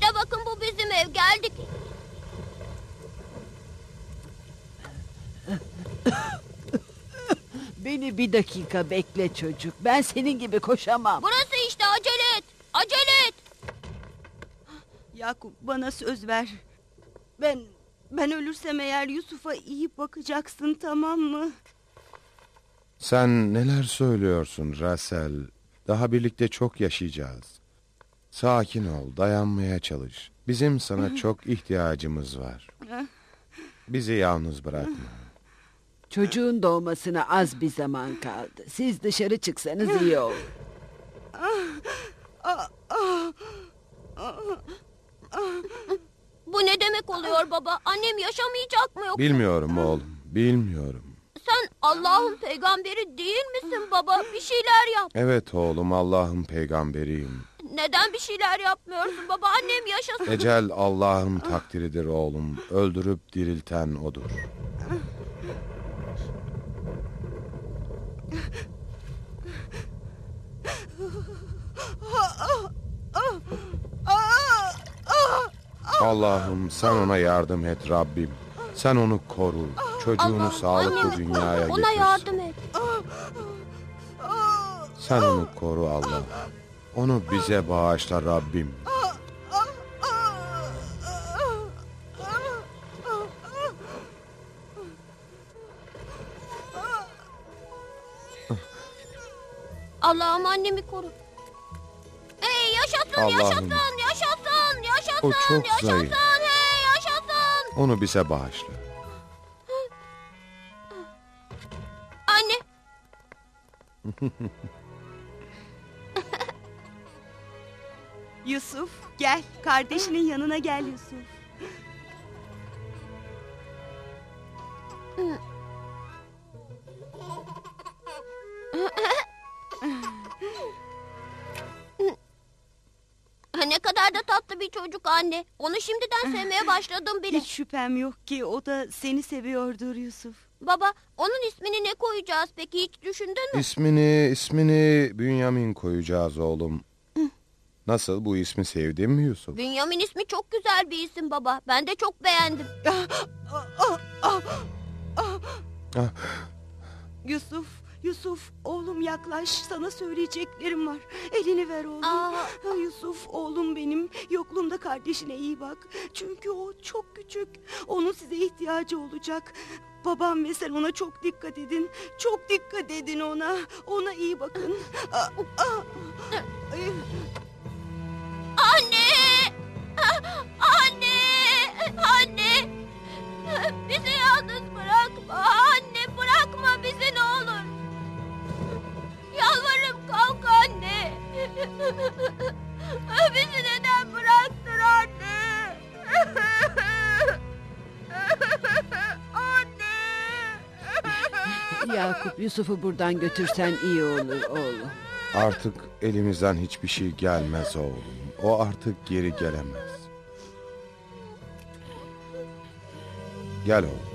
İşte bakın bu bizim ev. Geldik. Beni bir dakika bekle çocuk. Ben senin gibi koşamam. Burası işte acele et. Acele et. Yakup bana söz ver. Ben ben ölürsem eğer Yusuf'a iyi bakacaksın tamam mı? Sen neler söylüyorsun Rasel? Daha birlikte çok yaşayacağız. Sakin ol, dayanmaya çalış. Bizim sana çok ihtiyacımız var. Bizi yalnız bırakma. Çocuğun doğmasına az bir zaman kaldı. Siz dışarı çıksanız iyi olur. Bu ne demek oluyor baba? Annem yaşamayacak mı yoksa? Bilmiyorum oğlum, bilmiyorum. Sen Allah'ın peygamberi değil misin baba? Bir şeyler yap. Evet oğlum, Allah'ın peygamberiyim. Neden bir şeyler yapmıyorsun baba? Annem yaşasın. Ecel Allah'ın takdiridir oğlum. Öldürüp dirilten odur. Allah'ım sen ona yardım et Rabbim. Sen onu koru. Çocuğunu Allah'ım, sağlıklı annemi dünyaya koru. Ona getir. yardım et. Sen onu koru Allah. Onu bize bağışla Rabbim. Allah'ım annemi koru. Hey yaşasın Allah'ım. yaşasın yaşasın yaşasın O çok yaşasın zayıf. hey yaşasın. Onu bize bağışla. Anne Yusuf gel kardeşinin yanına gel Yusuf. ne kadar da tatlı bir çocuk anne. Onu şimdiden sevmeye başladım bile. Hiç şüphem yok ki o da seni seviyordur Yusuf. Baba onun ismini ne koyacağız peki hiç düşündün mü? İsmini, ismini Bünyamin koyacağız oğlum. Nasıl bu ismi sevdin mi Yusuf? Bünyamin ismi çok güzel bir isim baba. Ben de çok beğendim. Yusuf, Yusuf oğlum yaklaş sana söyleyeceklerim var. Elini ver oğlum. Aa. Ha, Yusuf oğlum benim yokluğumda kardeşine iyi bak. Çünkü o çok küçük. Onun size ihtiyacı olacak. Babam ve sen ona çok dikkat edin. Çok dikkat edin ona. Ona iyi bakın. Aa, aa. Ay. Anne! Anne! Anne! Bizi yalnız bırakma. Anne bırakma bizi ne olur. Yalvarırım kalk anne. Bizi neden bıraktın anne? Anne! Yakup Yusuf'u buradan götürsen iyi olur oğlum. Artık elimizden hiçbir şey gelmez oğlum. O artık geri gelemez. Gel oğlum.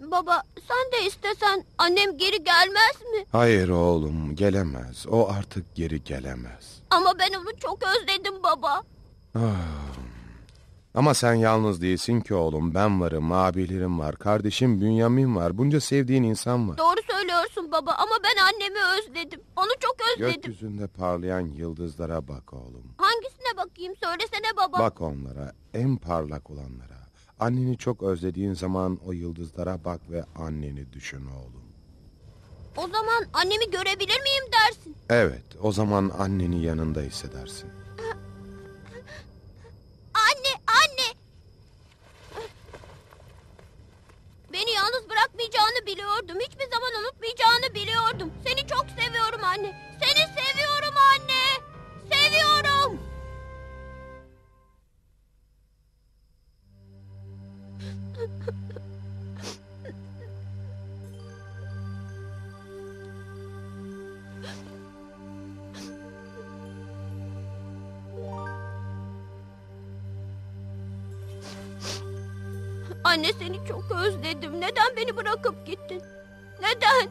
Baba sen de istesen annem geri gelmez mi? Hayır oğlum gelemez. O artık geri gelemez. Ama ben onu çok özledim baba. Ama sen yalnız değilsin ki oğlum. Ben varım, abilerim var, kardeşim Bünyamin var. Bunca sevdiğin insan var. Doğru söylüyorsun baba ama ben annemi özledim. Onu çok özledim. Gökyüzünde parlayan yıldızlara bak oğlum. Hangisine bakayım söylesene baba. Bak onlara, en parlak olanlara. Anneni çok özlediğin zaman o yıldızlara bak ve anneni düşün oğlum. O zaman annemi görebilir miyim dersin? Evet, o zaman anneni yanında hissedersin. Anne, anne. Beni yalnız bırakmayacağını biliyordum. Hiçbir zaman unutmayacağını biliyordum. Seni çok seviyorum anne. Seni seviyorum anne. Seviyorum. Anne seni çok özledim. Neden beni bırakıp gittin? Neden?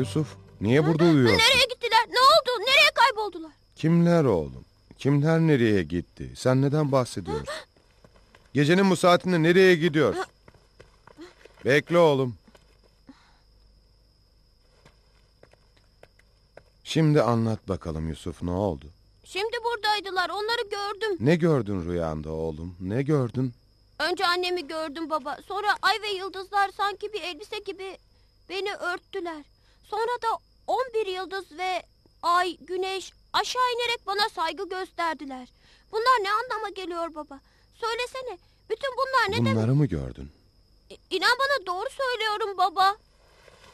Yusuf, niye burada uyuyorsun? Nereye gittiler? Ne oldu? Nereye kayboldular? Kimler oğlum? Kimler nereye gitti? Sen neden bahsediyorsun? Gecenin bu saatinde nereye gidiyor? Bekle oğlum. Şimdi anlat bakalım Yusuf ne oldu? Şimdi buradaydılar. Onları gördüm. Ne gördün rüyanda oğlum? Ne gördün? Önce annemi gördüm baba. Sonra ay ve yıldızlar sanki bir elbise gibi beni örttüler. Sonra da 11 yıldız ve ay, güneş aşağı inerek bana saygı gösterdiler. Bunlar ne anlama geliyor baba? Söylesene. Bütün bunlar ne demek? Bunları mı gördün? İ- İnan bana doğru söylüyorum baba.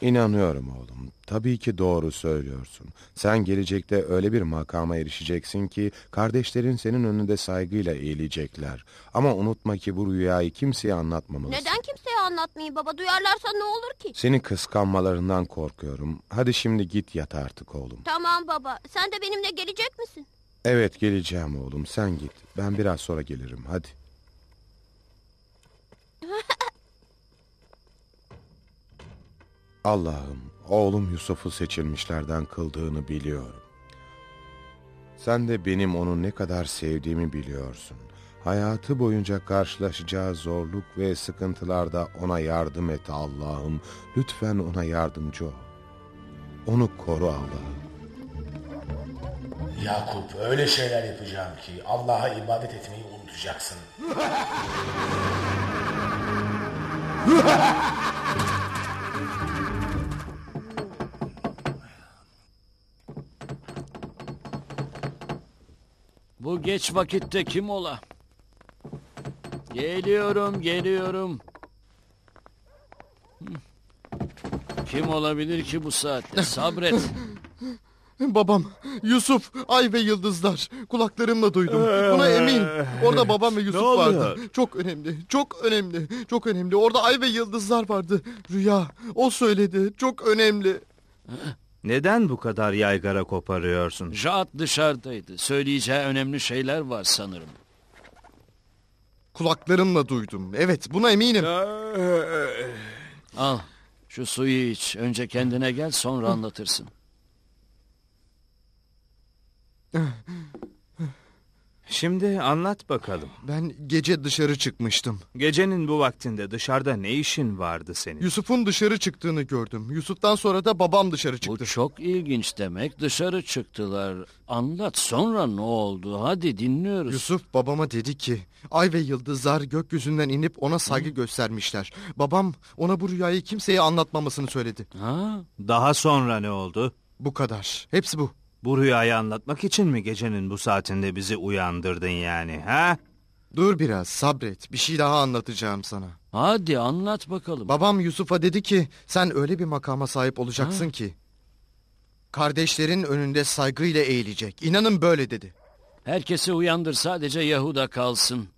İnanıyorum oğlum. Tabii ki doğru söylüyorsun. Sen gelecekte öyle bir makama erişeceksin ki kardeşlerin senin önünde saygıyla eğilecekler. Ama unutma ki bu rüyayı kimseye anlatmamalısın. Neden kimseye anlatmayayım baba? Duyarlarsa ne olur ki? Seni kıskanmalarından korkuyorum. Hadi şimdi git yat artık oğlum. Tamam baba. Sen de benimle gelecek misin? Evet geleceğim oğlum sen git. Ben biraz sonra gelirim hadi. Allah'ım oğlum Yusuf'u seçilmişlerden kıldığını biliyorum. Sen de benim onu ne kadar sevdiğimi biliyorsun. Hayatı boyunca karşılaşacağı zorluk ve sıkıntılarda ona yardım et Allah'ım. Lütfen ona yardımcı ol. Onu koru Allah'ım. Yakup öyle şeyler yapacağım ki Allah'a ibadet etmeyi unutacaksın. Bu geç vakitte kim ola? Geliyorum, geliyorum. Kim olabilir ki bu saatte? Sabret. Babam, Yusuf, ay ve yıldızlar. Kulaklarımla duydum. Buna emin. Orada babam ve Yusuf vardı. Çok önemli, çok önemli, çok önemli. Orada ay ve yıldızlar vardı. Rüya, o söyledi. Çok önemli. Neden bu kadar yaygara koparıyorsun? Rahat dışarıdaydı. Söyleyeceği önemli şeyler var sanırım. Kulaklarımla duydum. Evet, buna eminim. Al, şu suyu iç. Önce kendine gel, sonra anlatırsın. Şimdi anlat bakalım. Ben gece dışarı çıkmıştım. Gecenin bu vaktinde dışarıda ne işin vardı senin? Yusuf'un dışarı çıktığını gördüm. Yusuf'tan sonra da babam dışarı Bu çıktı. çok ilginç demek. Dışarı çıktılar. Anlat, sonra ne oldu? Hadi dinliyoruz. Yusuf babama dedi ki ay ve yıldızlar gökyüzünden inip ona saygı göstermişler. Babam ona bu rüyayı kimseye anlatmamasını söyledi. Ha? Daha sonra ne oldu? Bu kadar. Hepsi bu. Bu rüyayı anlatmak için mi gecenin bu saatinde bizi uyandırdın yani ha? Dur biraz sabret. Bir şey daha anlatacağım sana. Hadi anlat bakalım. Babam Yusuf'a dedi ki sen öyle bir makama sahip olacaksın ki kardeşlerin önünde saygıyla eğilecek. İnanın böyle dedi. Herkesi uyandır sadece Yahuda kalsın.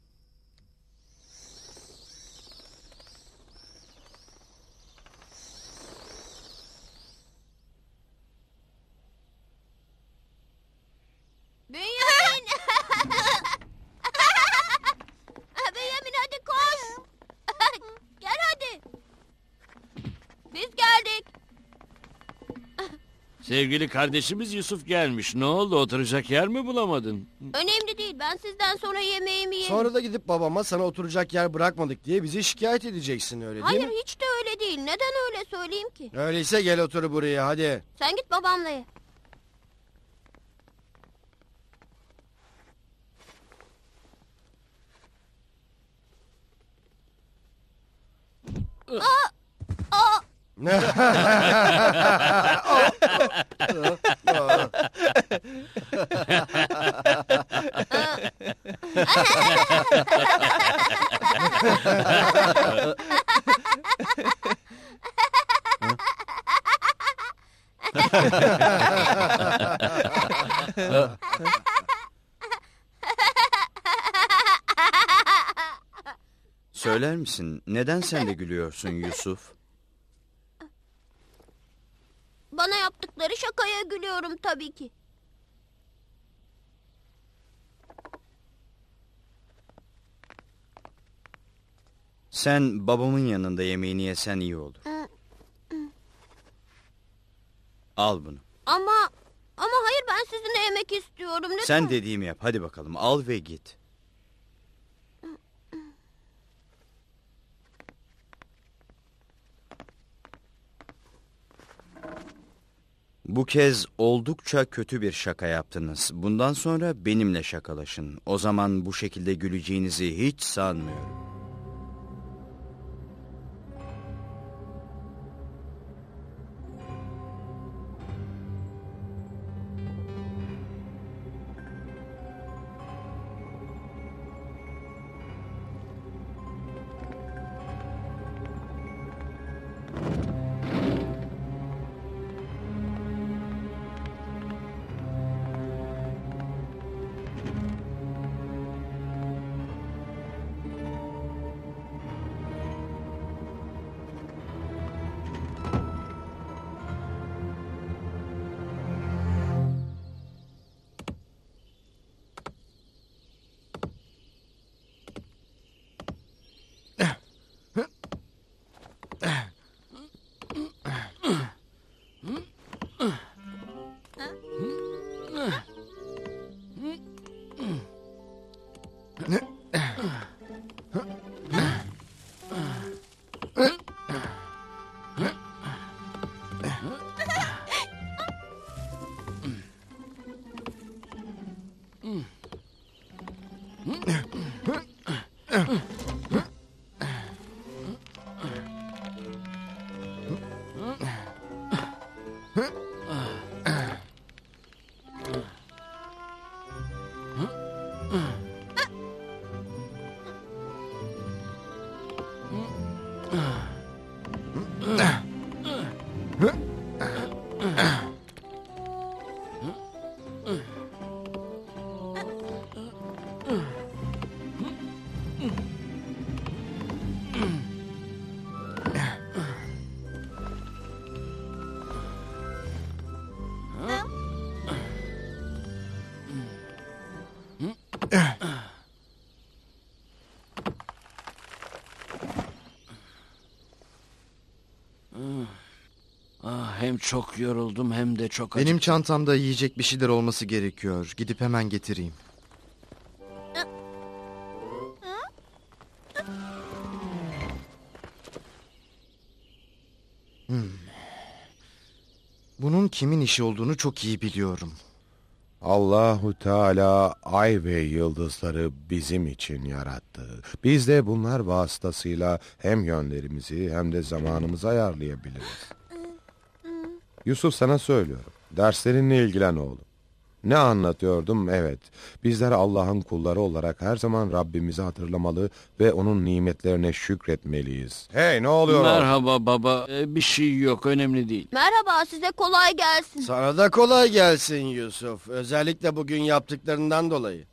Bünyamin. Bünyamin hadi koş. Gel hadi. Biz geldik. Sevgili kardeşimiz Yusuf gelmiş. Ne oldu oturacak yer mi bulamadın? Önemli değil. Ben sizden sonra yemeğimi yerim. Sonra da gidip babama sana oturacak yer bırakmadık diye bizi şikayet edeceksin öyle değil Hayır mi? hiç de öyle değil. Neden öyle söyleyeyim ki? Öyleyse gel otur buraya hadi. Sen git babamla ye. Aa, Söyler misin neden sen de gülüyorsun Yusuf? Tabii ki. Sen babamın yanında yemeğini yesen iyi olur. Al bunu. Ama ama hayır ben sizinle yemek istiyorum lütfen. Sen dediğimi yap hadi bakalım al ve git. Bu kez oldukça kötü bir şaka yaptınız. Bundan sonra benimle şakalaşın. O zaman bu şekilde güleceğinizi hiç sanmıyorum. Hem çok yoruldum hem de çok acı. Benim çantamda yiyecek bir şeyler olması gerekiyor. Gidip hemen getireyim. Kimin işi olduğunu çok iyi biliyorum. Allahu Teala ay ve yıldızları bizim için yarattı. Biz de bunlar vasıtasıyla hem yönlerimizi hem de zamanımızı ayarlayabiliriz. Yusuf sana söylüyorum. Derslerinle ilgilen oğlum. Ne anlatıyordum? Evet. Bizler Allah'ın kulları olarak her zaman Rabbimizi hatırlamalı ve onun nimetlerine şükretmeliyiz. Hey ne oluyor? Merhaba baba. Ee, bir şey yok önemli değil. Merhaba size kolay gelsin. Sana da kolay gelsin Yusuf. Özellikle bugün yaptıklarından dolayı.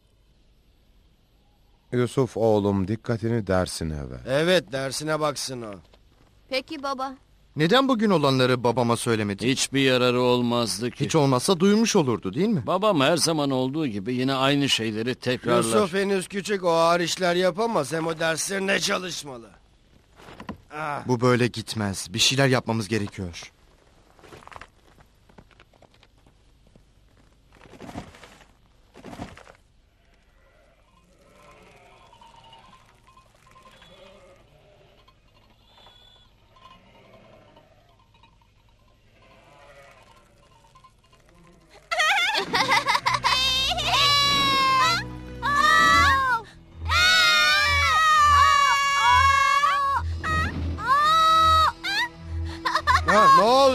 Yusuf oğlum dikkatini dersine ver. Evet dersine baksın o. Peki baba. Neden bugün olanları babama söylemedi? Hiçbir yararı olmazdı ki. Hiç olmazsa duymuş olurdu değil mi? Babam her zaman olduğu gibi yine aynı şeyleri tekrarlar. Yusuf henüz küçük o ağır işler yapamaz. Hem o derslerine çalışmalı. Ah. Bu böyle gitmez. Bir şeyler yapmamız gerekiyor.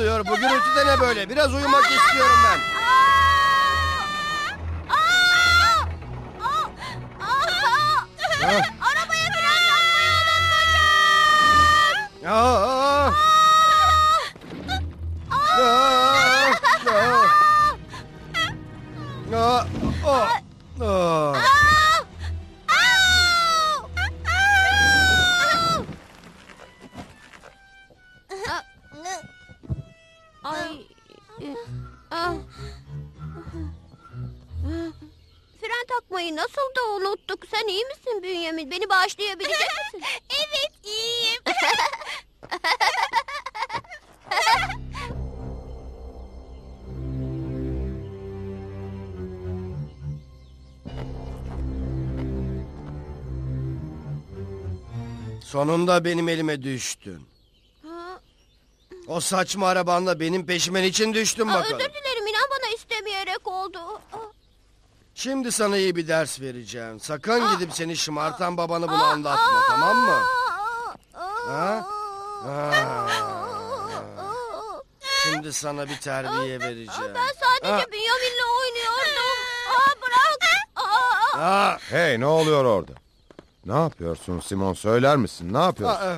Oluyor? Bu gürültü de ne böyle? Biraz uyumak istiyorum ben. Ha. Arabaya fren yapmayı unutmuşum. Aa, aa. Aa, aa. Aa, aa. Takmayı nasıl da unuttuk. Sen iyi misin Bünyamin? Beni bağışlayabilecek misin? evet iyiyim. Sonunda benim elime düştün. Ha, O saçma arabanla benim peşime için düştün aa, bakalım. özür dilerim inan bana istemeyerek oldu. Aa, Şimdi sana iyi bir ders vereceğim. Sakın gidip seni şımartan babanı bunu anlatma tamam mı? Ha? aa. Şimdi sana bir terbiye vereceğim. Ben sadece Ha. Bünyamin'le oynuyordum. Aa, bırak. Aa, Hey ne oluyor orada? Ne yapıyorsun Simon söyler misin? Ne yapıyorsun? aa,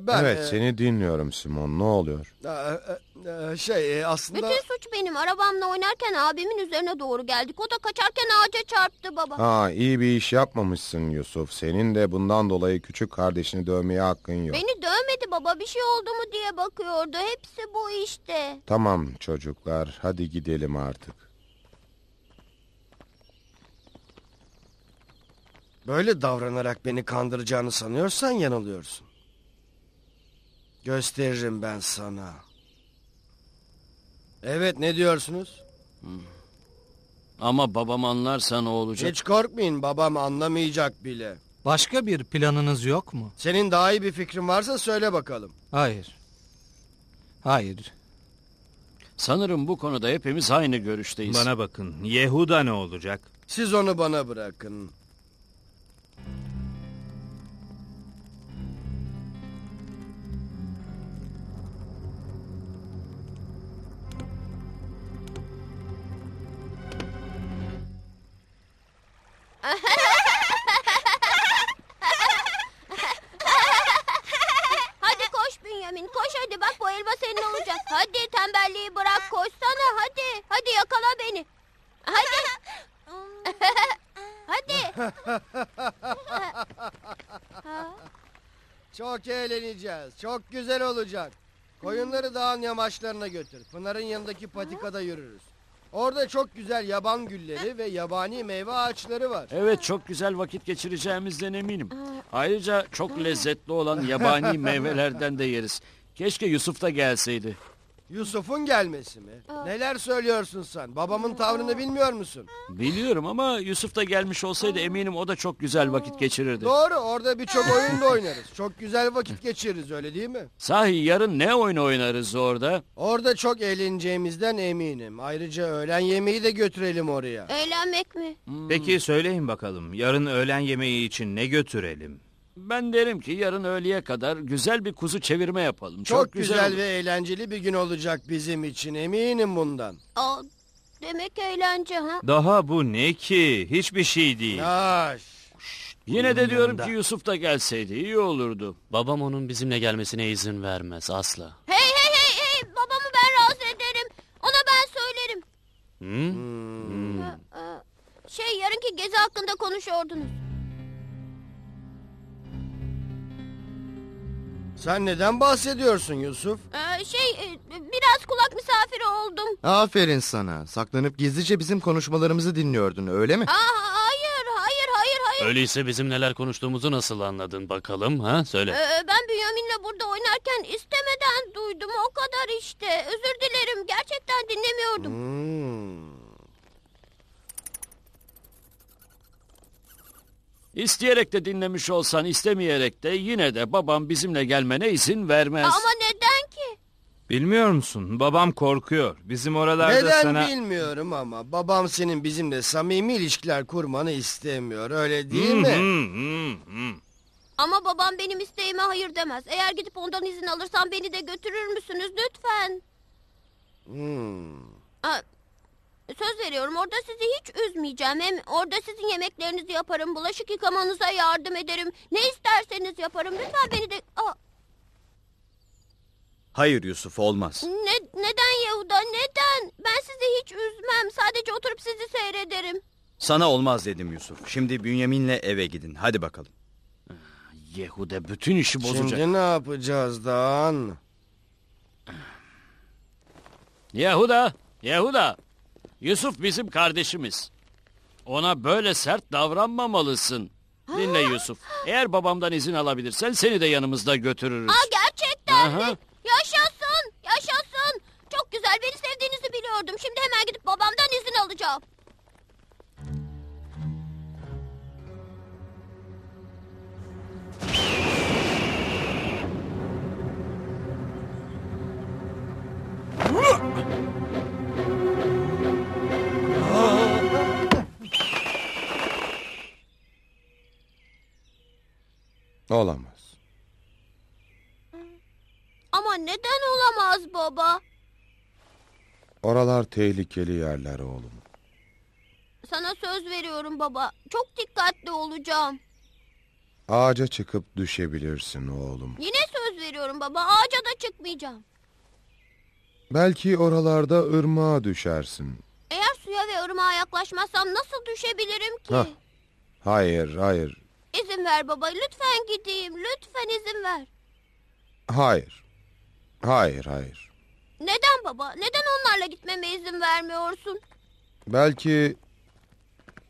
ben evet e, seni dinliyorum Simon ne oluyor? aa, e, e, şey e, aslında Bütün suç benim. Arabamla oynarken abimin üzerine doğru geldik. O da kaçarken ağaca çarptı baba. Ha iyi bir iş yapmamışsın Yusuf. Senin de bundan dolayı küçük kardeşini dövmeye hakkın yok. Beni dövmedi baba. Bir şey oldu mu diye bakıyordu. Hepsi bu işte. Tamam çocuklar hadi gidelim artık. böyle davranarak beni kandıracağını sanıyorsan yanılıyorsun. Gösteririm ben sana. Evet ne diyorsunuz? Ama babam anlarsa ne olacak? Hiç korkmayın babam anlamayacak bile. Başka bir planınız yok mu? Senin daha iyi bir fikrin varsa söyle bakalım. Hayır. Hayır. Sanırım bu konuda hepimiz aynı görüşteyiz. Bana bakın. Yehuda ne olacak? Siz onu bana bırakın. hadi koş Bünyamin koş hadi bak bu elma senin olacak. Hadi tembelliği bırak koşsana hadi. Hadi yakala beni. Hadi. hadi. Çok eğleneceğiz. Çok güzel olacak. Koyunları dağın yamaçlarına götür. Pınar'ın yanındaki patikada yürürüz. Orada çok güzel yaban gülleri ve yabani meyve ağaçları var. Evet çok güzel vakit geçireceğimizden eminim. Ayrıca çok lezzetli olan yabani meyvelerden de yeriz. Keşke Yusuf da gelseydi. Yusuf'un gelmesi mi? Neler söylüyorsun sen? Babamın tavrını bilmiyor musun? Biliyorum ama Yusuf da gelmiş olsaydı eminim o da çok güzel vakit geçirirdi. Doğru orada birçok oyun da oynarız. Çok güzel vakit geçiririz öyle değil mi? Sahi yarın ne oyun oynarız orada? Orada çok eğleneceğimizden eminim. Ayrıca öğlen yemeği de götürelim oraya. Eğlenmek mi? Peki söyleyin bakalım yarın öğlen yemeği için ne götürelim? Ben derim ki yarın öğleye kadar güzel bir kuzu çevirme yapalım. Çok, Çok, güzel, olur. ve eğlenceli bir gün olacak bizim için eminim bundan. Aa, demek eğlence ha? Daha bu ne ki? Hiçbir şey değil. Yaş. Yine de diyorum ki Yusuf da gelseydi iyi olurdu. Babam onun bizimle gelmesine izin vermez asla. Hey hey hey hey babamı ben rahatsız ederim. Ona ben söylerim. Hı? Hmm. Ha, aa, Şey yarınki gezi hakkında konuşuyordunuz. Sen neden bahsediyorsun Yusuf? Ee, şey e, biraz kulak misafiri oldum. Aferin sana. Saklanıp gizlice bizim konuşmalarımızı dinliyordun öyle mi? Aa, hayır hayır hayır hayır. Öyleyse bizim neler konuştuğumuzu nasıl anladın bakalım ha? Söyle. Ee, ben Bünyamin'le burada oynarken istemeden duydum o kadar işte. Özür dilerim gerçekten dinlemiyordum. Hmm. İsteyerek de dinlemiş olsan istemeyerek de yine de babam bizimle gelmene izin vermez. Ama neden ki? Bilmiyor musun? Babam korkuyor. Bizim oralarda Neden sana... bilmiyorum ama babam senin bizimle samimi ilişkiler kurmanı istemiyor öyle değil Hı, mi? hı, hı, hı. Ama babam benim isteğime hayır demez. Eğer gidip ondan izin alırsam beni de götürür müsünüz lütfen? Hmm. Aa, söz veriyorum orada sizi hiç üzmeyeceğim. Hem orada sizin yemeklerinizi yaparım. Bulaşık yıkamanıza yardım ederim. Ne isterseniz yaparım. Lütfen beni de... Aa, Hayır Yusuf olmaz. ne, neden Yahuda neden? Ben sizi hiç üzmem. Sadece oturup sizi seyrederim. Sana olmaz dedim Yusuf. Şimdi Bünyamin'le eve gidin. Hadi bakalım. Yehuda bütün işi bozacak. Şimdi ne yapacağız Dan? Yehuda, Yehuda. Yusuf bizim kardeşimiz. Ona böyle sert davranmamalısın. Dinle Yusuf. Eğer babamdan izin alabilirsen seni de yanımızda götürürüz. Aa, gerçekten mi? Aha. Yaşasın, yaşasın. Çok güzel, beni sevdiğinizi biliyordum. Şimdi hemen gidip babamdan izin alacağım. Olamaz. Ama neden olamaz baba? Oralar tehlikeli yerler oğlum. Sana söz veriyorum baba. Çok dikkatli olacağım. Ağaca çıkıp düşebilirsin oğlum. Yine söz veriyorum baba. Ağaca da çıkmayacağım. Belki oralarda ırmağa düşersin. Eğer suya ve ırmağa yaklaşmazsam nasıl düşebilirim ki? Hah. Hayır, hayır, İzin ver baba. Lütfen gideyim. Lütfen izin ver. hayır. Hayır, hayır. Neden baba? Neden onlarla gitmeme izin vermiyorsun? Belki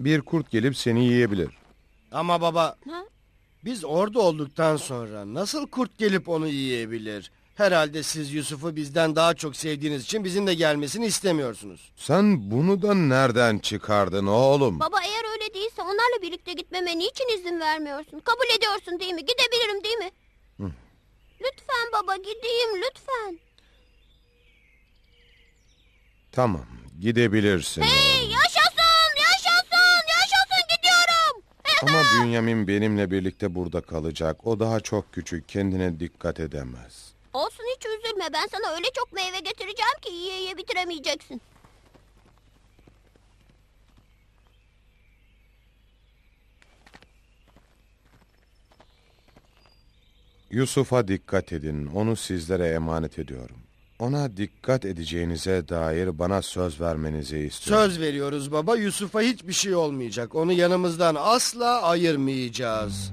bir kurt gelip seni yiyebilir. Ama baba Ha? biz orada olduktan sonra nasıl kurt gelip onu yiyebilir? Herhalde siz Yusuf'u bizden daha çok sevdiğiniz için bizimle gelmesini istemiyorsunuz. Sen bunu da nereden çıkardın oğlum? Baba eğer değilse onlarla birlikte gitmeme niçin izin vermiyorsun? Kabul ediyorsun değil mi? Gidebilirim değil mi? Hı. Lütfen baba gideyim lütfen. Tamam, gidebilirsin Hey oğlum. yaşasın yaşasın yaşasın gidiyorum. Ama Bünyamin benimle birlikte burada kalacak. O daha çok küçük, kendine dikkat edemez. Olsun hiç üzülme ben sana öyle çok meyve getireceğim ki yiye yiye bitiremeyeceksin. Yusuf'a dikkat edin, onu sizlere emanet ediyorum. Ona dikkat edeceğinize dair bana söz vermenizi istiyorum. Söz veriyoruz baba Yusuf'a hiçbir şey olmayacak. Onu yanımızdan asla ayırmayacağız.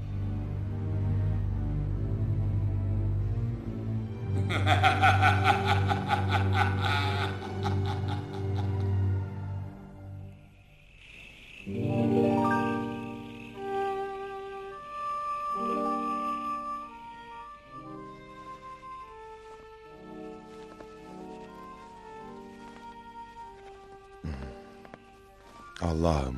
Allah'ım,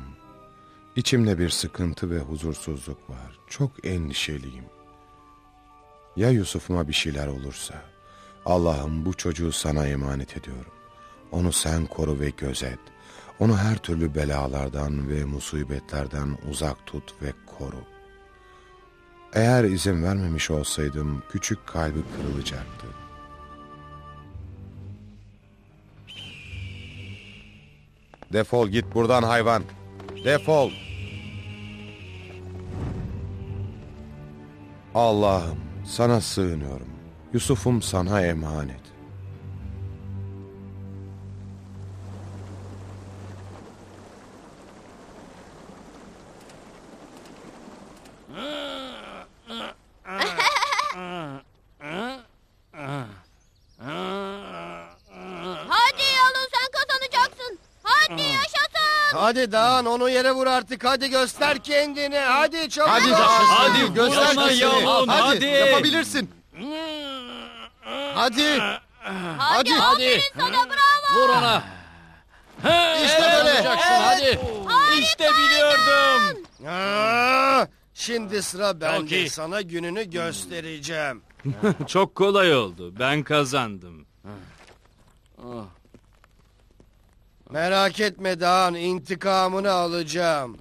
içimde bir sıkıntı ve huzursuzluk var. Çok endişeliyim. Ya Yusuf'uma bir şeyler olursa? Allah'ım bu çocuğu sana emanet ediyorum. Onu sen koru ve gözet. Onu her türlü belalardan ve musibetlerden uzak tut ve koru. Eğer izin vermemiş olsaydım küçük kalbi kırılacaktı. Defol git buradan hayvan. Defol. Allah'ım sana sığınıyorum. Yusuf'um sana emanet. Hadi Dağın onu yere vur artık. Hadi göster kendini. Hadi çabuk. Hadi ol. Dağın, Hadi, göster vurma kendini. yavrum, Hadi, hadi. yapabilirsin. Hadi. Hadi, Hadi. aferin sana bravo. Vur ona. İşte böyle. Yapacaksın hadi. İşte biliyordum. Aa, şimdi sıra bende. iyi. Sana gününü göstereceğim. Çok kolay oldu. Ben kazandım. Merak etme Dağın intikamını alacağım.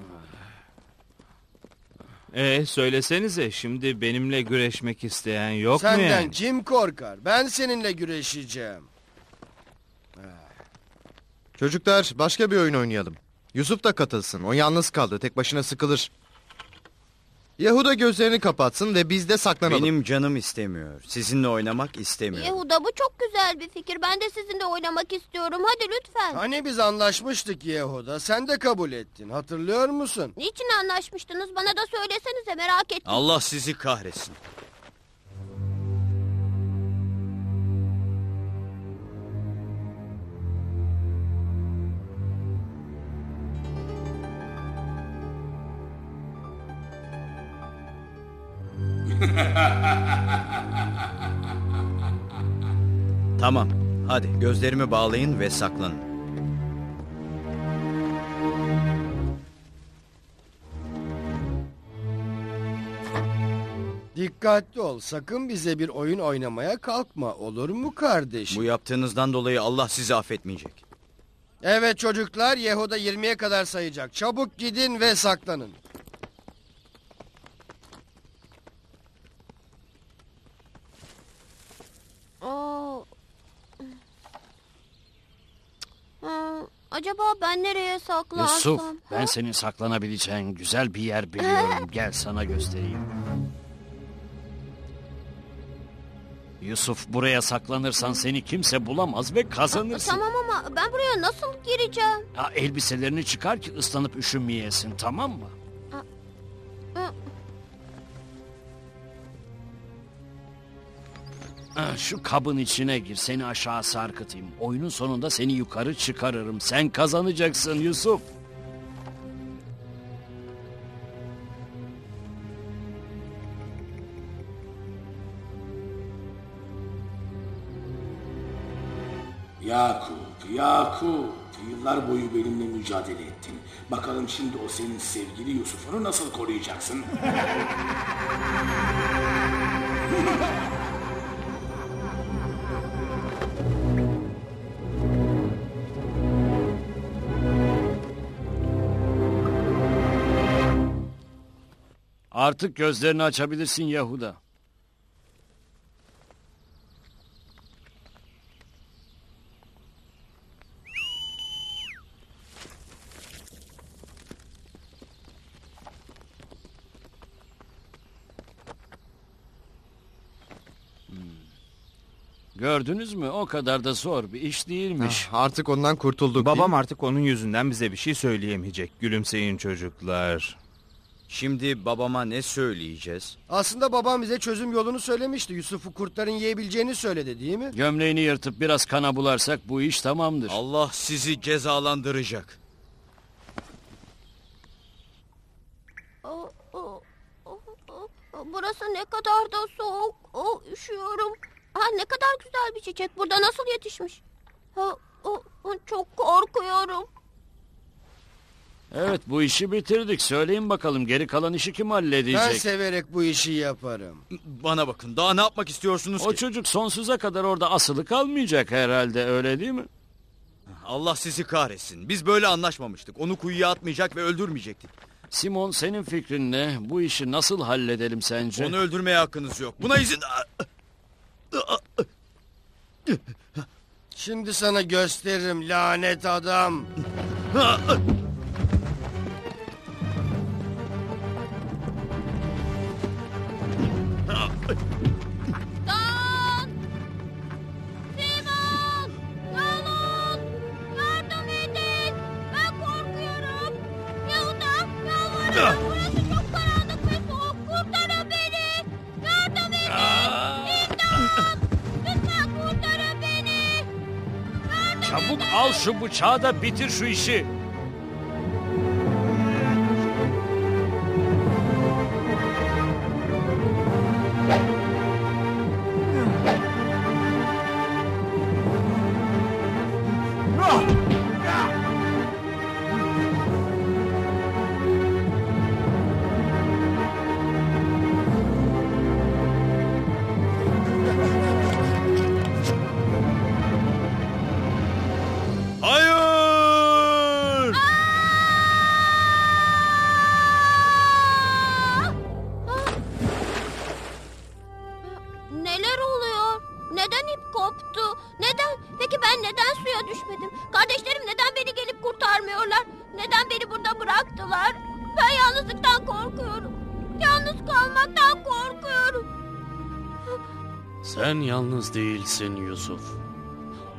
E söylesenize şimdi benimle güreşmek isteyen yok mu Senden yani? kim korkar? Ben seninle güreşeceğim. Çocuklar başka bir oyun oynayalım. Yusuf da katılsın. O yalnız kaldı. Tek başına sıkılır. Yahuda gözlerini kapatsın ve biz de saklanalım. Benim canım istemiyor. Sizinle oynamak istemiyor. Yehuda bu çok güzel bir fikir. Ben de sizinle oynamak istiyorum. Hadi lütfen. Hani biz anlaşmıştık Yehuda. Sen de kabul ettin. Hatırlıyor musun? Niçin anlaşmıştınız? Bana da söylesenize merak ettim. Allah sizi kahretsin. tamam. Hadi gözlerimi bağlayın ve saklanın. Dikkatli ol. Sakın bize bir oyun oynamaya kalkma. Olur mu kardeşim? Bu yaptığınızdan dolayı Allah sizi affetmeyecek. Evet çocuklar Yehuda 20'ye kadar sayacak. Çabuk gidin ve saklanın. Aa. Aa, acaba ben nereye saklansam? Yusuf ben senin saklanabileceğin güzel bir yer biliyorum. Gel sana göstereyim. Yusuf buraya saklanırsan seni kimse bulamaz ve kazanırsın. Tamam ama ben buraya nasıl gireceğim? Ha, elbiselerini çıkar ki ıslanıp üşünmeyesin tamam mı? Şu kabın içine gir seni aşağı sarkıtayım. Oyunun sonunda seni yukarı çıkarırım. Sen kazanacaksın Yusuf. Yakup, Yakup. Yıllar boyu benimle mücadele ettin. Bakalım şimdi o senin sevgili Yusuf'unu nasıl koruyacaksın? Artık gözlerini açabilirsin Yahuda. Hmm. Gördünüz mü? O kadar da zor bir iş değilmiş. Ah, Artık ondan kurtulduk. Babam artık onun yüzünden bize bir şey söyleyemeyecek. Gülümseyin çocuklar. Şimdi babama ne söyleyeceğiz? Aslında babam bize çözüm yolunu söylemişti. Yusuf'u kurtların yiyebileceğini söyledi değil mi? Gömleğini yırtıp biraz kana bularsak bu iş tamamdır. Allah sizi cezalandıracak. O, o, o, o, Burası ne kadar da soğuk. O, üşüyorum. Ha, ne kadar güzel bir çiçek. Burada nasıl yetişmiş? Ha, o, o, çok korkuyorum. Evet bu işi bitirdik. Söyleyin bakalım geri kalan işi kim halledecek? Ben severek bu işi yaparım. Bana bakın daha ne yapmak istiyorsunuz O ki? çocuk sonsuza kadar orada asılı kalmayacak herhalde öyle değil mi? Allah sizi kahretsin. Biz böyle anlaşmamıştık. Onu kuyuya atmayacak ve öldürmeyecektik. Simon senin fikrin ne? Bu işi nasıl halledelim sence? Onu öldürmeye hakkınız yok. Buna izin... Şimdi sana gösteririm lanet adam. şu bıçağı da bitir şu işi. Değilsin Yusuf.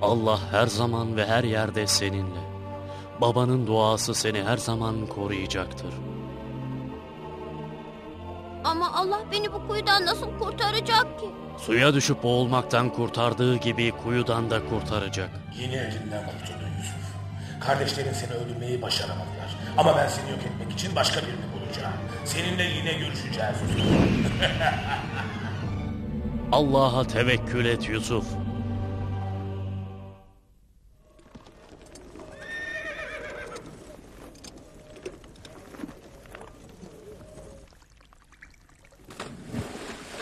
Allah her zaman ve her yerde seninle. Babanın duası seni her zaman koruyacaktır. Ama Allah beni bu kuyudan nasıl kurtaracak ki? Suya düşüp boğulmaktan kurtardığı gibi kuyudan da kurtaracak. Yine elinden kurtuldun Yusuf. Kardeşlerin seni öldürmeyi başaramadılar. Ama ben seni yok etmek için başka birini bulacağım. Seninle yine görüşeceğiz Yusuf. Allah'a tevekkül et Yusuf.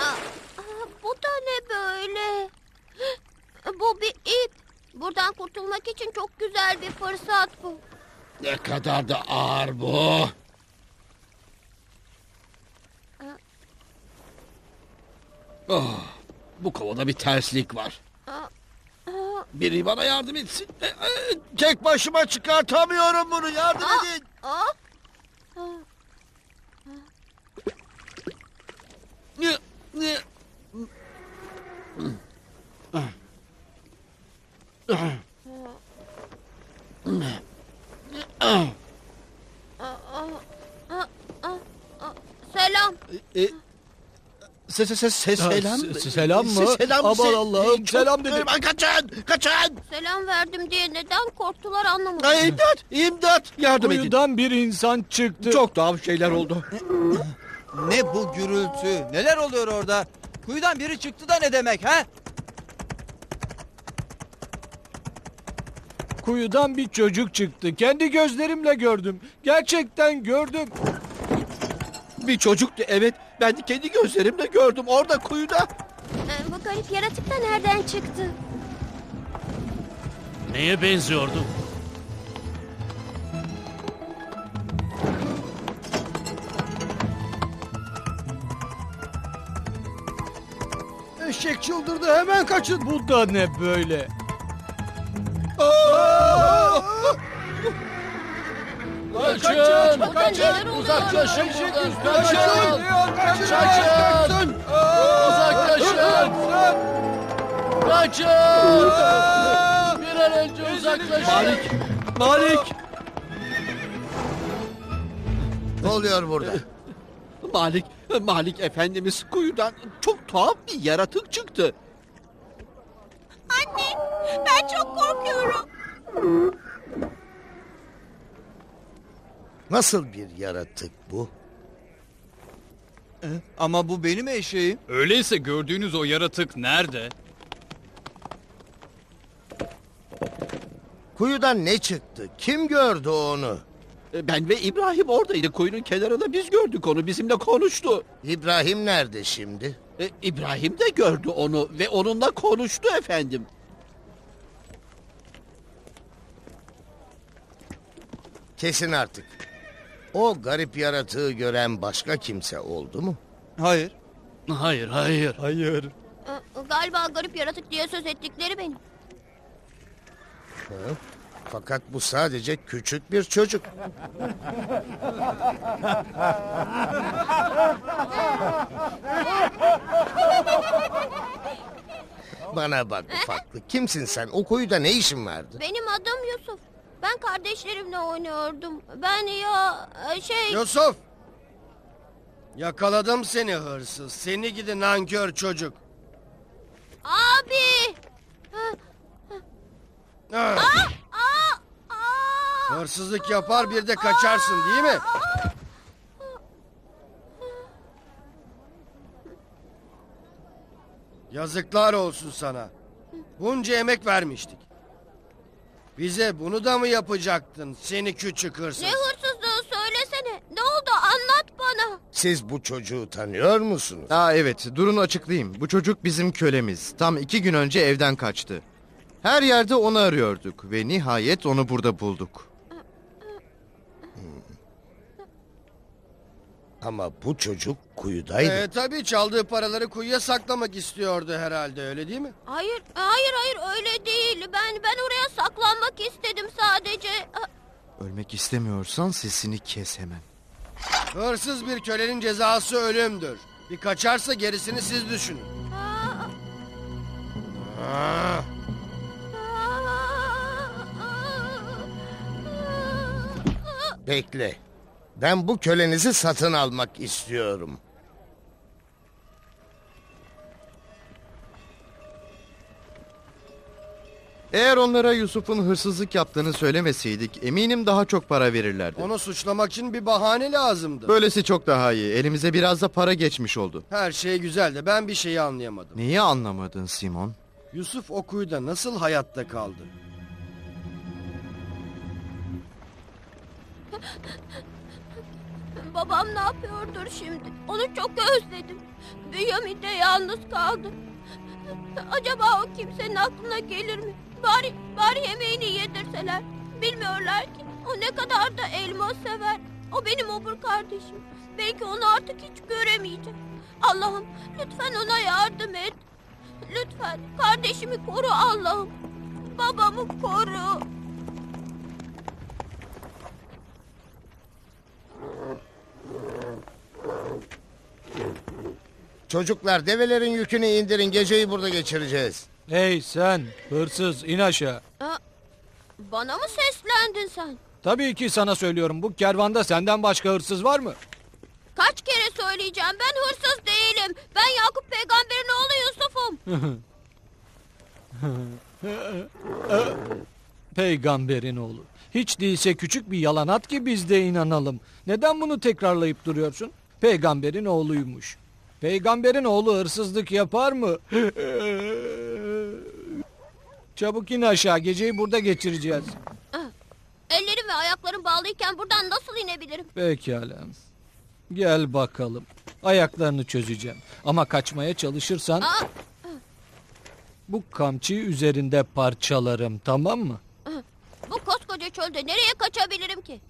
Aa, bu da ne böyle? Bu bir ip. Buradan kurtulmak için çok güzel bir fırsat bu. Ne kadar da ağır bu. Oh, bu kovada bir terslik var. Biri bana yardım etsin. E, Tek başıma çıkartamıyorum bunu. Yardım edin. Ne- ne- Selam. Ses ses ses selam. se- se- selam mı? Se- Selam. Aman se- Allah'ım, çok- selam dedi. Aman Kaçın kaçın. Selam verdim diye neden korktular anlamadım. Ay, imdat imdat yardım edin. Kuyudan bir insan çıktı. Çok tuhaf şeyler oldu. Ne bu gürültü? Neler oluyor orada? Kuyudan biri çıktı da ne demek ha? Kuyudan bir çocuk çıktı. Kendi gözlerimle gördüm. Gerçekten gördüm. Bir çocuktu evet. Ben de kendi gözlerimle gördüm orada kuyuda. Ee, bu garip yaratık da nereden çıktı? Neye benziyordu? Eşek çıldırdı hemen kaçın. Bu da ne böyle? Kaçın. Oluyor? Uzaklaşın buradan. Kaçın. Kaçın. Uzaklaşın. Kaçın. Bir an önce uzaklaşın. Malik. Malik. Ne oluyor burada? Malik, Malik efendimiz kuyudan çok tuhaf bir yaratık çıktı. Anne ben çok korkuyorum. Nasıl bir yaratık bu? Ama bu benim eşeğim. Öyleyse gördüğünüz o yaratık nerede? Kuyudan ne çıktı? Kim gördü onu? Ben ve İbrahim oradaydı. Kuyunun kenarında biz gördük onu. Bizimle konuştu. İbrahim nerede şimdi? E, İbrahim de gördü onu ve onunla konuştu efendim. Kesin artık. O garip yaratığı gören başka kimse oldu mu? Hayır. Hayır, hayır. Hayır. Ee, Galiba garip yaratık diye söz ettikleri benim. Hı? Fakat bu sadece küçük bir çocuk. Bana bak ufaklık. Kimsin sen? O kuyuda ne işin vardı? Benim adım Yusuf. Ben kardeşlerimle oynuyordum. Ben ya şey... Yusuf! Yakaladım seni hırsız. Seni gidi nankör çocuk. Abi! Ah! Hırsızlık yapar bir de kaçarsın değil mi? Yazıklar olsun sana. Bunca emek vermiştik. Bize bunu da mı yapacaktın seni küçük hırsız? Ne hırsızlığı söylesene. Ne oldu anlat bana. Siz bu çocuğu tanıyor musunuz? Aa evet durun açıklayayım. Bu çocuk bizim kölemiz. Tam iki gün önce evden kaçtı. Her yerde onu arıyorduk ve nihayet onu burada bulduk. Ama bu çocuk kuyudaydı. Ee, tabii çaldığı paraları kuyuya saklamak istiyordu herhalde öyle değil mi? Hayır, hayır, hayır öyle değil. Ben ben oraya saklanmak istedim sadece. Ölmek istemiyorsan sesini kes hemen. Hırsız bir kölenin cezası ölümdür. Bir kaçarsa gerisini siz düşünün. Ah. Bekle. Ben bu kölenizi satın almak istiyorum. Eğer onlara Yusuf'un hırsızlık yaptığını söylemeseydik eminim daha çok para verirlerdi. Onu suçlamak için bir bahane lazımdı. Böylesi çok daha iyi. Elimize biraz da para geçmiş oldu. Her şey güzel de ben bir şeyi anlayamadım. Neyi anlamadın Simon? Yusuf o kuyuda nasıl hayatta kaldı? Babam ne yapıyordur şimdi? Onu çok özledim. Bünyamin de yalnız kaldı. Acaba o kimsenin aklına gelir mi? Bari, bari yemeğini yedirseler. Bilmiyorlar ki o ne kadar da elma sever. O benim obur kardeşim. Belki onu artık hiç göremeyeceğim. Allah'ım lütfen ona yardım et. Lütfen kardeşimi koru Allah'ım. Babamı koru. Çocuklar develerin yükünü indirin. Geceyi burada geçireceğiz. Hey sen hırsız in aşağı. Ha, Bana mı seslendin sen? Tabii ki sana söylüyorum bu kervanda senden başka hırsız var mı? Kaç kere söyleyeceğim ben hırsız değilim. Ben Yakup peygamberin oğlu Yusuf'um. Peygamberin oğlu. Hiç değilse küçük bir yalan at ki biz de inanalım. Neden bunu tekrarlayıp duruyorsun? Peygamberin oğluymuş. Peygamberin oğlu hırsızlık yapar mı? Çabuk in aşağı geceyi burada geçireceğiz. Ellerim ve ayaklarım bağlıyken buradan nasıl inebilirim? Pekala. Gel bakalım. Ayaklarını çözeceğim. Ama kaçmaya çalışırsan Aa, bu kamçıyı üzerinde parçalarım tamam mı? bu koskoca çölde nereye kaçabilirim ki?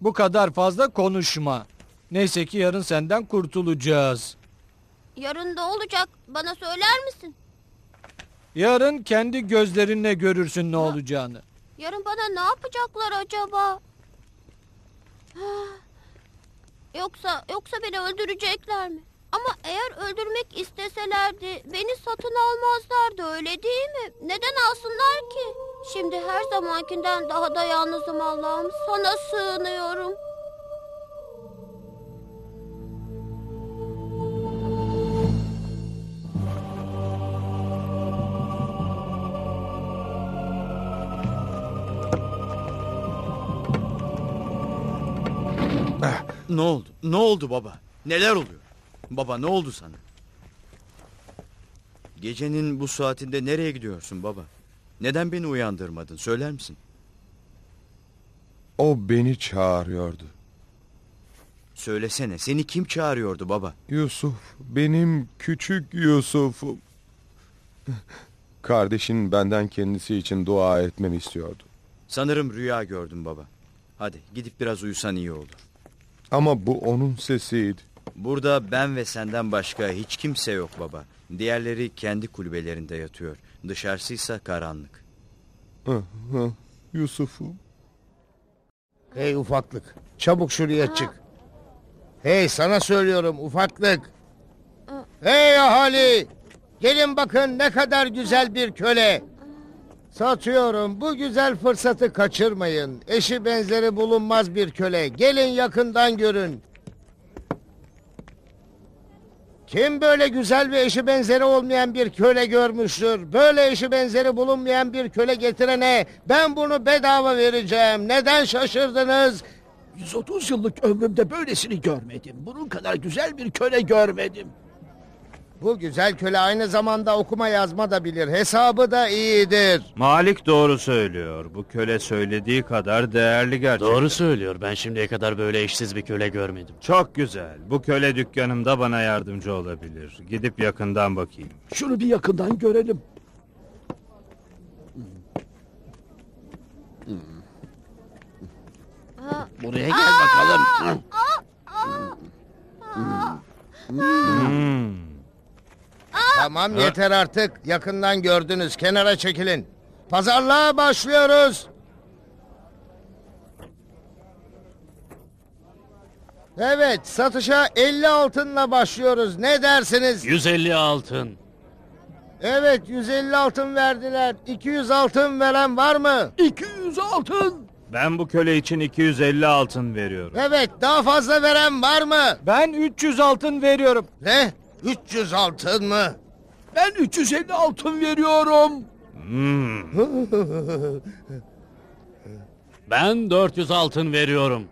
Bu kadar fazla konuşma. Neyse ki yarın senden kurtulacağız. Yarın ne olacak bana söyler misin? Yarın kendi gözlerinle görürsün ne olacağını. Yarın bana ne yapacaklar acaba? Yoksa yoksa beni öldürecekler mi? Ama eğer öldürmek isteselerdi beni satın almazlardı öyle değil mi? Neden alsınlar ki? Şimdi her zamankinden daha da yalnızım Allah'ım. Sana sığınıyorum. Eh, ne oldu? Ne oldu baba? Neler oluyor? Baba ne oldu sana? Gecenin bu saatinde nereye gidiyorsun baba? Neden beni uyandırmadın? Söyler misin? O beni çağırıyordu. Söylesene seni kim çağırıyordu baba? Yusuf, benim küçük Yusuf'um. Kardeşin benden kendisi için dua etmemi istiyordu. Sanırım rüya gördüm baba. Hadi gidip biraz uyusan iyi olur. Ama bu onun sesiydi. Burada ben ve senden başka hiç kimse yok baba. Diğerleri kendi kulübelerinde yatıyor. Dışarısıysa karanlık. Hı, Yusuf'um. Hey ufaklık çabuk şuraya çık. Hey sana söylüyorum ufaklık. Hey ahali. Gelin bakın ne kadar güzel bir köle. Satıyorum bu güzel fırsatı kaçırmayın. Eşi benzeri bulunmaz bir köle. Gelin yakından görün. Kim böyle güzel ve eşi benzeri olmayan bir köle görmüştür? Böyle eşi benzeri bulunmayan bir köle getirene ben bunu bedava vereceğim. Neden şaşırdınız? 130 yıllık ömrümde böylesini görmedim. Bunun kadar güzel bir köle görmedim. Bu güzel köle aynı zamanda okuma yazma da bilir. Hesabı da iyidir. Malik doğru söylüyor. Bu köle söylediği kadar değerli gerçekten. Doğru söylüyor. Ben şimdiye kadar böyle eşsiz bir köle görmedim. Çok güzel. Bu köle dükkanımda bana yardımcı olabilir. Gidip yakından bakayım. Şunu bir yakından görelim. Buraya gel bakalım. Hmm. Tamam yeter artık. Yakından gördünüz. Kenara çekilin. Pazarlığa başlıyoruz. Evet satışa 50 altınla başlıyoruz. Ne dersiniz? 150 altın. Evet 150 altın verdiler. 200 altın veren var mı? 200 altın. Ben bu köle için 250 altın veriyorum. Evet daha fazla veren var mı? Ben 300 altın veriyorum. Ne? 300 altın mı? Ben 350 altın veriyorum. Hmm. Ben 400 altın veriyorum.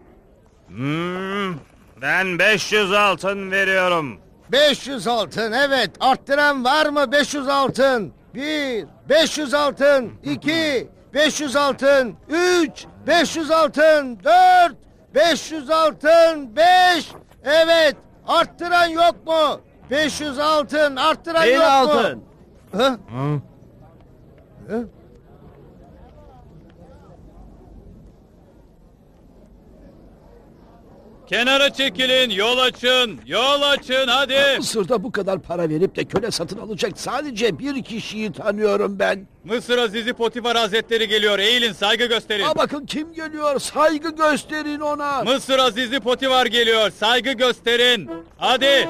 Hmm. Ben 500 altın veriyorum. 500 altın evet arttıran var mı 500 altın 1 500 altın 2 500 altın 3 500 altın 4 500 altın 5 evet arttıran yok mu 500 altın arttıran Bin yok altın. mu Hı? Hı? Hı? Kenara çekilin, yol açın, yol açın hadi. Mısır'da bu kadar para verip de köle satın alacak sadece bir kişiyi tanıyorum ben. Mısır Azizi Potifar Hazretleri geliyor. Eğilin, saygı gösterin. Aa, bakın kim geliyor saygı gösterin ona. Mısır Azizi Potifar geliyor. Saygı gösterin. Hadi.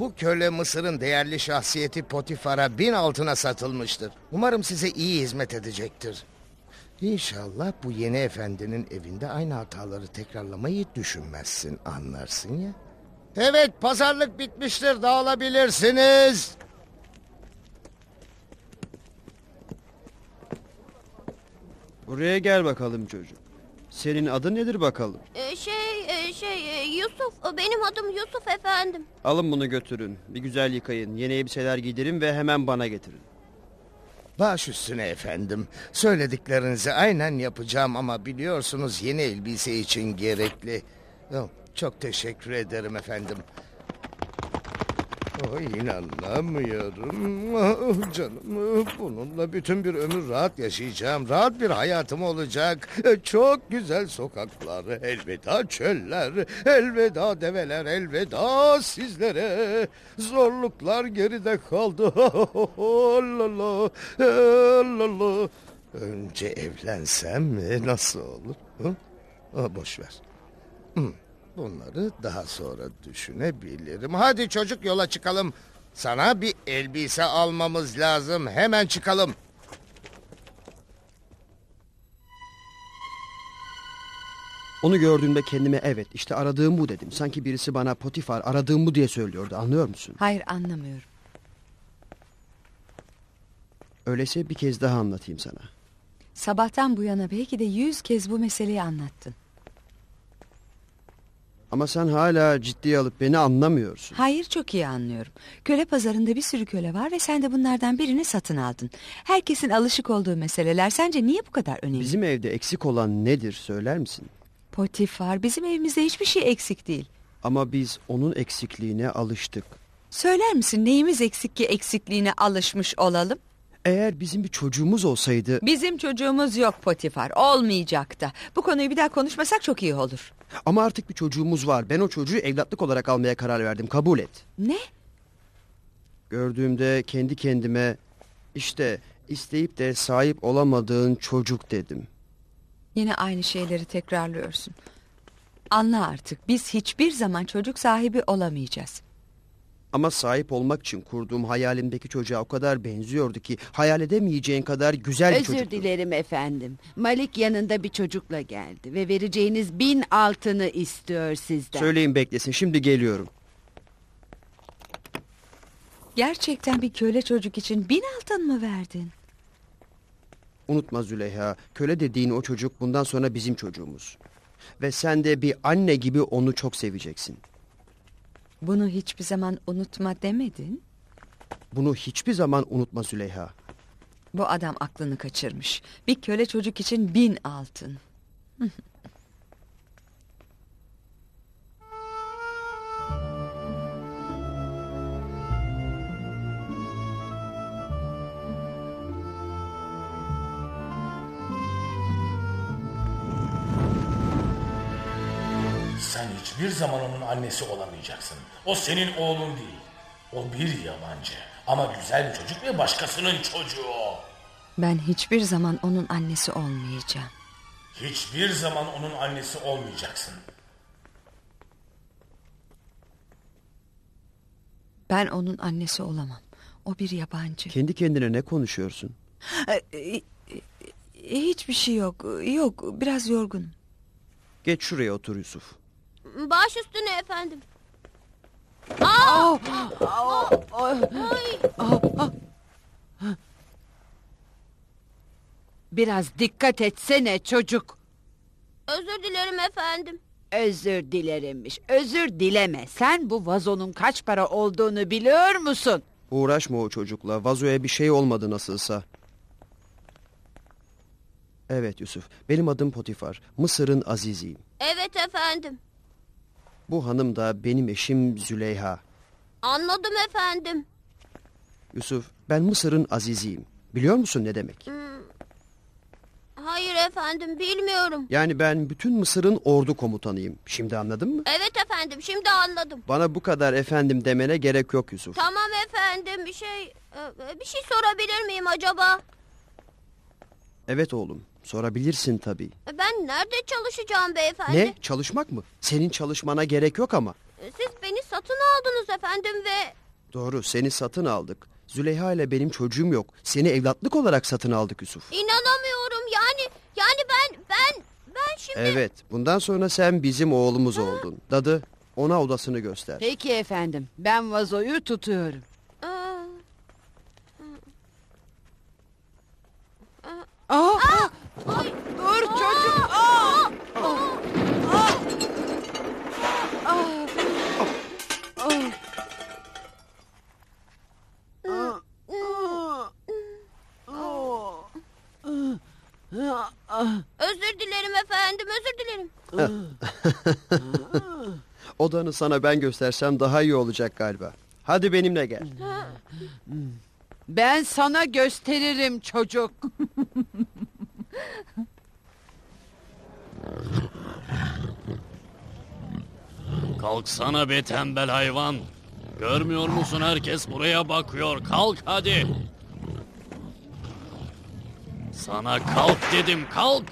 Bu köle Mısır'ın değerli şahsiyeti Potifar'a bin altına satılmıştır. Umarım size iyi hizmet edecektir. İnşallah bu yeni efendinin evinde aynı hataları tekrarlamayı düşünmezsin anlarsın ya. Evet pazarlık bitmiştir dağılabilirsiniz. Buraya gel bakalım çocuk. Senin adın nedir bakalım? Ee, şey, e, şey, e, Yusuf. e, Benim adım Yusuf efendim. Alın bunu götürün. Bir güzel yıkayın. Yeni elbiseler giydirin ve hemen bana getirin. Baş üstüne efendim. Söylediklerinizi aynen yapacağım ama biliyorsunuz yeni elbise için gerekli. Çok teşekkür ederim efendim. Oh, inanamıyorum. Oh, canım bununla bütün bir ömür rahat yaşayacağım. Rahat bir hayatım olacak. Çok güzel sokaklar, elveda çöller, elveda develer, elveda sizlere. Zorluklar geride kaldı. la. Önce evlensem e, nasıl olur? Boş ver. Hı, Bunları daha sonra düşünebilirim. Hadi çocuk yola çıkalım. Sana bir elbise almamız lazım. Hemen çıkalım. Onu gördüğümde kendime evet işte aradığım bu dedim. Sanki birisi bana Potifar aradığım bu diye söylüyordu anlıyor musun? Hayır anlamıyorum. Öyleyse bir kez daha anlatayım sana. Sabahtan bu yana belki de yüz kez bu meseleyi anlattın. Ama sen hala ciddiye alıp beni anlamıyorsun. Hayır çok iyi anlıyorum. Köle pazarında bir sürü köle var ve sen de bunlardan birini satın aldın. Herkesin alışık olduğu meseleler sence niye bu kadar önemli? Bizim evde eksik olan nedir söyler misin? Potifar bizim evimizde hiçbir şey eksik değil. Ama biz onun eksikliğine alıştık. Söyler misin neyimiz eksik ki eksikliğine alışmış olalım? Eğer bizim bir çocuğumuz olsaydı... Bizim çocuğumuz yok Potifar. Olmayacak da. Bu konuyu bir daha konuşmasak çok iyi olur. Ama artık bir çocuğumuz var. Ben o çocuğu evlatlık olarak almaya karar verdim. Kabul et. Ne? Gördüğümde kendi kendime işte isteyip de sahip olamadığın çocuk dedim. Yine aynı şeyleri tekrarlıyorsun. Anla artık biz hiçbir zaman çocuk sahibi olamayacağız. Ama sahip olmak için kurduğum hayalimdeki çocuğa o kadar benziyordu ki hayal edemeyeceğin kadar güzel bir Özür çocuktu. dilerim efendim. Malik yanında bir çocukla geldi ve vereceğiniz bin altını istiyor sizden. Söyleyin beklesin şimdi geliyorum. Gerçekten bir köle çocuk için bin altın mı verdin? Unutma Züleyha köle dediğin o çocuk bundan sonra bizim çocuğumuz. Ve sen de bir anne gibi onu çok seveceksin. Bunu hiçbir zaman unutma demedin. Bunu hiçbir zaman unutma Züleyha. Bu adam aklını kaçırmış. Bir köle çocuk için bin altın. Sen hiçbir zaman onun annesi olamayacaksın. O senin oğlun değil. O bir yabancı. Ama güzel bir çocuk ve başkasının çocuğu. Ben hiçbir zaman onun annesi olmayacağım. Hiçbir zaman onun annesi olmayacaksın. Ben onun annesi olamam. O bir yabancı. Kendi kendine ne konuşuyorsun? Ee, e, Hiçbir şey yok. Yok biraz yorgunum. Geç şuraya otur Yusuf. Baş üstüne efendim. Aa! Aa! Ay! Biraz dikkat etsene çocuk. Özür dilerim efendim. Özür dilerimmiş. Özür dileme. Sen bu vazonun kaç para olduğunu biliyor musun? Uğraşma o çocukla. Vazoya bir şey olmadı nasılsa. Evet Yusuf. Benim adım Potifar. Mısır'ın aziziyim. Evet efendim. Bu hanım da benim eşim Züleyha. Anladım efendim. Yusuf ben Mısır'ın aziziyim. Biliyor musun ne demek? Hmm. Hayır efendim bilmiyorum. Yani ben bütün Mısır'ın ordu komutanıyım. Şimdi anladın mı? Evet efendim şimdi anladım. Bana bu kadar efendim demene gerek yok Yusuf. Tamam efendim bir şey e, bir şey sorabilir miyim acaba? Evet oğlum. Sorabilirsin tabii. Ben nerede çalışacağım beyefendi? Ne? Çalışmak mı? Senin çalışmana gerek yok ama. Siz beni satın aldınız efendim ve Doğru seni satın aldık. Züleyha ile benim çocuğum yok. Seni evlatlık olarak satın aldık Yusuf. inanamıyorum yani yani ben ben ben şimdi Evet bundan sonra sen bizim oğlumuz oldun. Dadı ona odasını göster. Peki efendim. Ben vazoyu tutuyorum. Aa, Aa, aa, dur çocuk. Aa, aa, aa, aa, aa. özür dilerim efendim özür dilerim. Odanı sana ben göstersem daha iyi olacak galiba. Hadi benimle gel. Ben sana gösteririm çocuk. Kalksana be tembel hayvan. Görmüyor musun herkes buraya bakıyor. Kalk hadi. Sana kalk dedim kalk.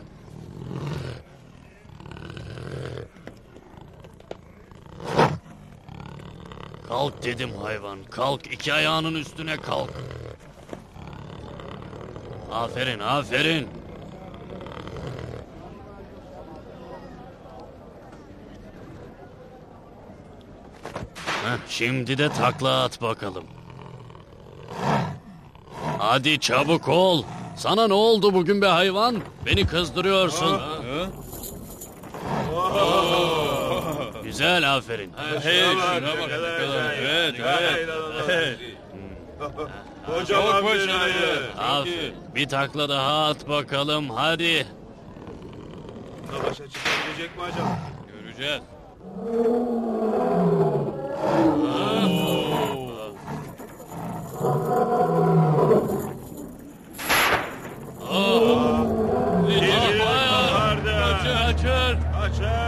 Kalk dedim hayvan. Kalk iki ayağının üstüne kalk. Aferin aferin. Heh, şimdi de takla at bakalım. Hadi çabuk ol. Sana ne oldu bugün be hayvan? Beni kızdırıyorsun. Güzel aferin. Hey, şuna bak. Evet, evet. Çok başarılı. Aferin. Bir takla daha at bakalım hadi. Başa çıkabilecek mi acaba? Göreceğiz. Kaçın, kaçın.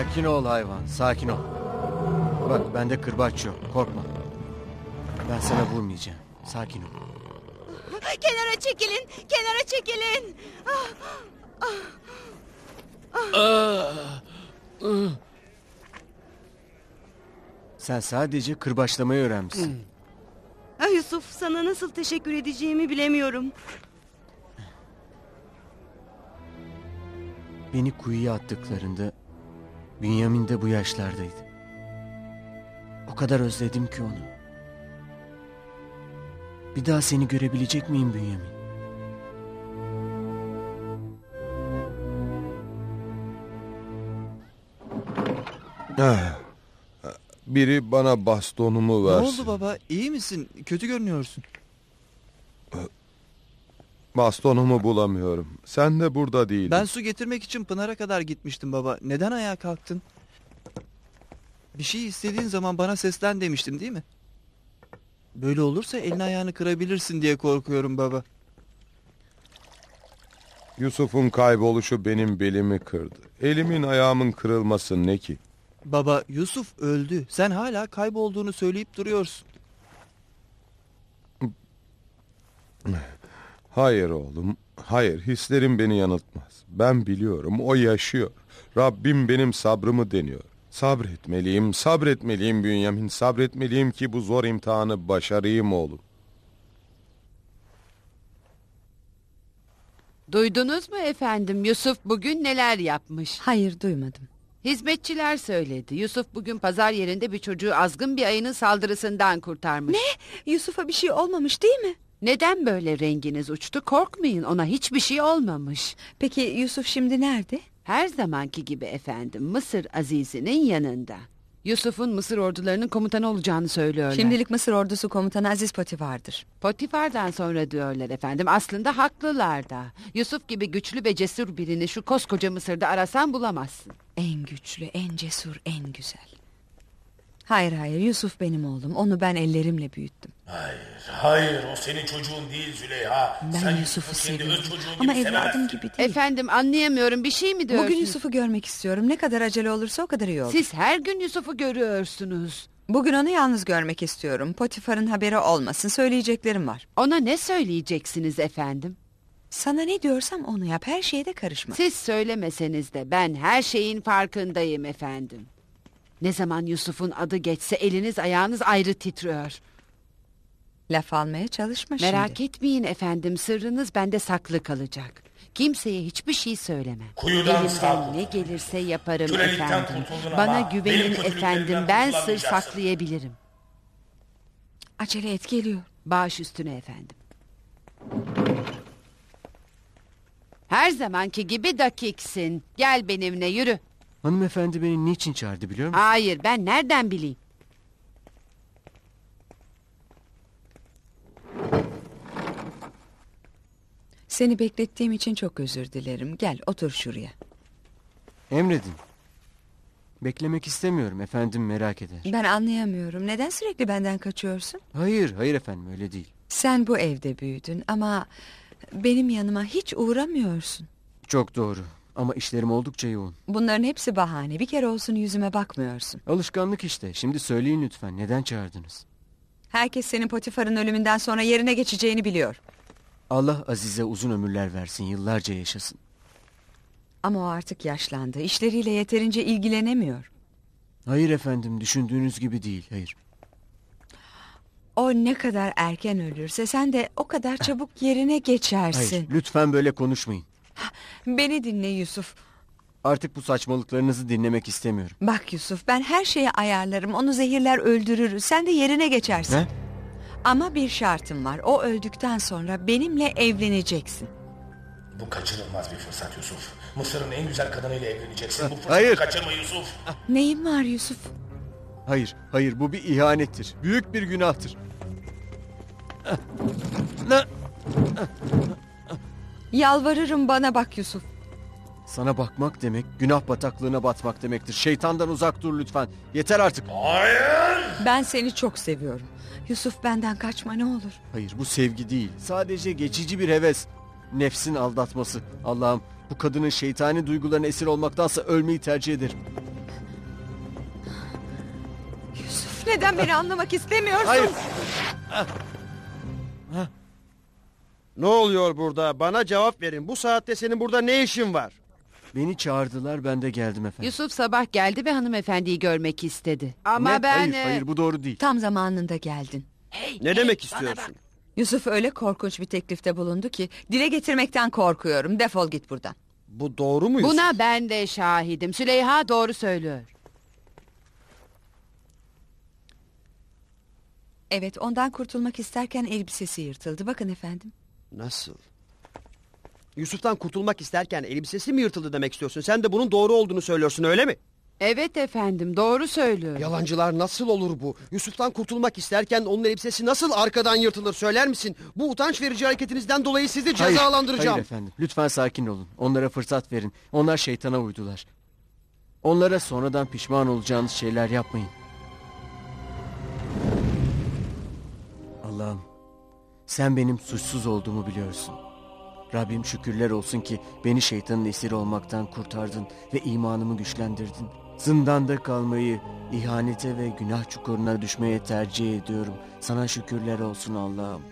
Sakin ol hayvan, sakin ol. Bak bende kırbaç yok, korkma. Ben sana vurmayacağım. Sakin ol. Kenara çekilin, kenara çekilin. Ah, ah, ah. Sen sadece kırbaçlamayı öğrenmişsin. Ah Yusuf, sana nasıl teşekkür edeceğimi bilemiyorum. Beni kuyuya attıklarında Bünyamin de bu yaşlardaydı. O kadar özledim ki onu. Bir daha seni görebilecek miyim Bünyamin? Ah, Biri bana bastonumu Ne versin. oldu baba? İyi misin? Kötü görünüyorsun. Bastonumu bulamıyorum. Sen de burada değildin. Ben su getirmek için Pınar'a kadar gitmiştim baba. Neden ayağa kalktın? Bir şey istediğin zaman bana seslen demiştim değil mi? Böyle olursa elini ayağını kırabilirsin diye korkuyorum baba. Yusuf'un kayboluşu benim belimi kırdı. Elimin ayağımın kırılması ne ki? Baba Yusuf öldü. Sen hala kaybolduğunu söyleyip duruyorsun. Hayır oğlum, hayır hislerim beni yanıltmaz. Ben biliyorum o yaşıyor. Rabbim benim sabrımı deniyor. Sabretmeliyim, sabretmeliyim Bünyamin, sabretmeliyim ki bu zor imtihanı başarayım oğlum. Duydunuz mu efendim Yusuf bugün neler yapmış? Hayır duymadım. Hizmetçiler söyledi. Yusuf bugün pazar yerinde bir çocuğu azgın bir ayının saldırısından kurtarmış. Ne? Yusuf'a bir şey olmamış değil mi? Neden böyle renginiz uçtu? Korkmayın ona hiçbir şey olmamış. Peki Yusuf şimdi nerede? Her zamanki gibi efendim Mısır Azizi'nin yanında. Yusuf'un Mısır ordularının komutanı olacağını söylüyorlar. Şimdilik Mısır ordusu komutanı Aziz Potifar'dır. Potifar'dan sonra diyorlar efendim. Aslında haklılar da. Yusuf gibi güçlü ve cesur birini şu koskoca Mısır'da arasan bulamazsın. En güçlü, en cesur, en güzel. Hayır hayır Yusuf benim oğlum. Onu ben ellerimle büyüttüm. Hayır, hayır o senin çocuğun değil Züleyha. Ben Sen Yusuf'u seviyorum. Ama gibi evladım gibi değil. Efendim anlayamıyorum bir şey mi diyorsunuz? Bugün Yusuf'u görmek istiyorum. Ne kadar acele olursa o kadar iyi olur. Siz her gün Yusuf'u görüyorsunuz. Bugün onu yalnız görmek istiyorum. Potifar'ın haberi olmasın. Söyleyeceklerim var. Ona ne söyleyeceksiniz efendim? Sana ne diyorsam onu yap. Her şeye de karışma. Siz söylemeseniz de ben her şeyin farkındayım efendim. Ne zaman Yusuf'un adı geçse eliniz ayağınız ayrı titriyor. Laf almaya çalışma şimdi. Merak etmeyin efendim sırrınız bende saklı kalacak. Kimseye hiçbir şey söylemem. Kuyudan Elimden sağ ne gelirse yaparım efendim. Bana ama güvenin benim efendim ben sır saklayabilirim. Acele et geliyor. Baş üstüne efendim. Her zamanki gibi dakiksin. Gel benimle yürü. Hanımefendi beni niçin çağırdı biliyor musun? Hayır ben nereden bileyim? Seni beklettiğim için çok özür dilerim. Gel otur şuraya. Emredin. Beklemek istemiyorum efendim merak eder. Ben anlayamıyorum. Neden sürekli benden kaçıyorsun? Hayır hayır efendim öyle değil. Sen bu evde büyüdün ama benim yanıma hiç uğramıyorsun. Çok doğru. Ama işlerim oldukça yoğun. Bunların hepsi bahane. Bir kere olsun yüzüme bakmıyorsun. Alışkanlık işte. Şimdi söyleyin lütfen. Neden çağırdınız? Herkes senin Potifar'ın ölümünden sonra yerine geçeceğini biliyor. Allah Azize uzun ömürler versin. Yıllarca yaşasın. Ama o artık yaşlandı. İşleriyle yeterince ilgilenemiyor. Hayır efendim. Düşündüğünüz gibi değil. Hayır. O ne kadar erken ölürse sen de o kadar çabuk yerine geçersin. Hayır. Lütfen böyle konuşmayın. Beni dinle Yusuf. Artık bu saçmalıklarınızı dinlemek istemiyorum. Bak Yusuf ben her şeyi ayarlarım. Onu zehirler öldürürüz. Sen de yerine geçersin. Ne? Ama bir şartım var. O öldükten sonra benimle evleneceksin. Bu kaçırılmaz bir fırsat Yusuf. Mısır'ın en güzel kadınıyla evleneceksin. Bu fırsatı Hayır. kaçırma Yusuf. Neyin var Yusuf? Hayır. Hayır. Bu bir ihanettir. Büyük bir günahtır. Ne? Yalvarırım bana bak Yusuf. Sana bakmak demek günah bataklığına batmak demektir. Şeytandan uzak dur lütfen. Yeter artık. Hayır. Ben seni çok seviyorum. Yusuf benden kaçma ne olur. Hayır bu sevgi değil. Sadece geçici bir heves. Nefsin aldatması. Allah'ım bu kadının şeytani duygularına esir olmaktansa ölmeyi tercih ederim. Yusuf neden beni anlamak istemiyorsun? Hayır. Ne oluyor burada? Bana cevap verin. Bu saatte senin burada ne işin var? Beni çağırdılar ben de geldim efendim. Yusuf sabah geldi ve hanımefendiyi görmek istedi. Ama Ne? ben... Hayır, e, hayır bu doğru değil. Tam zamanında geldin. Ne demek istiyorsun? Yusuf öyle korkunç bir teklifte bulundu ki dile getirmekten korkuyorum. Defol git buradan. Bu doğru mu Yusuf? Buna ben de şahidim. Süleyha doğru söylüyor. Evet ondan kurtulmak isterken elbisesi yırtıldı. Bakın efendim. Nasıl? Yusuf'tan kurtulmak isterken elbisesi mi yırtıldı demek istiyorsun? Sen de bunun doğru olduğunu söylüyorsun öyle mi? Evet efendim doğru söylüyor. Yalancılar nasıl olur bu? Yusuf'tan kurtulmak isterken onun elbisesi nasıl arkadan yırtılır söyler misin? Bu utanç verici hareketinizden dolayı sizi Hayır, cezalandıracağım. Hayır efendim lütfen sakin olun. Onlara fırsat verin. Onlar şeytana uydular. Onlara sonradan pişman olacağınız şeyler yapmayın. Allah'ım sen benim suçsuz olduğumu biliyorsun. Rabbim şükürler olsun ki beni şeytanın esiri olmaktan kurtardın ve imanımı güçlendirdin. Zindanda kalmayı, ihanete ve günah çukuruna düşmeye tercih ediyorum. Sana şükürler olsun Allah'ım.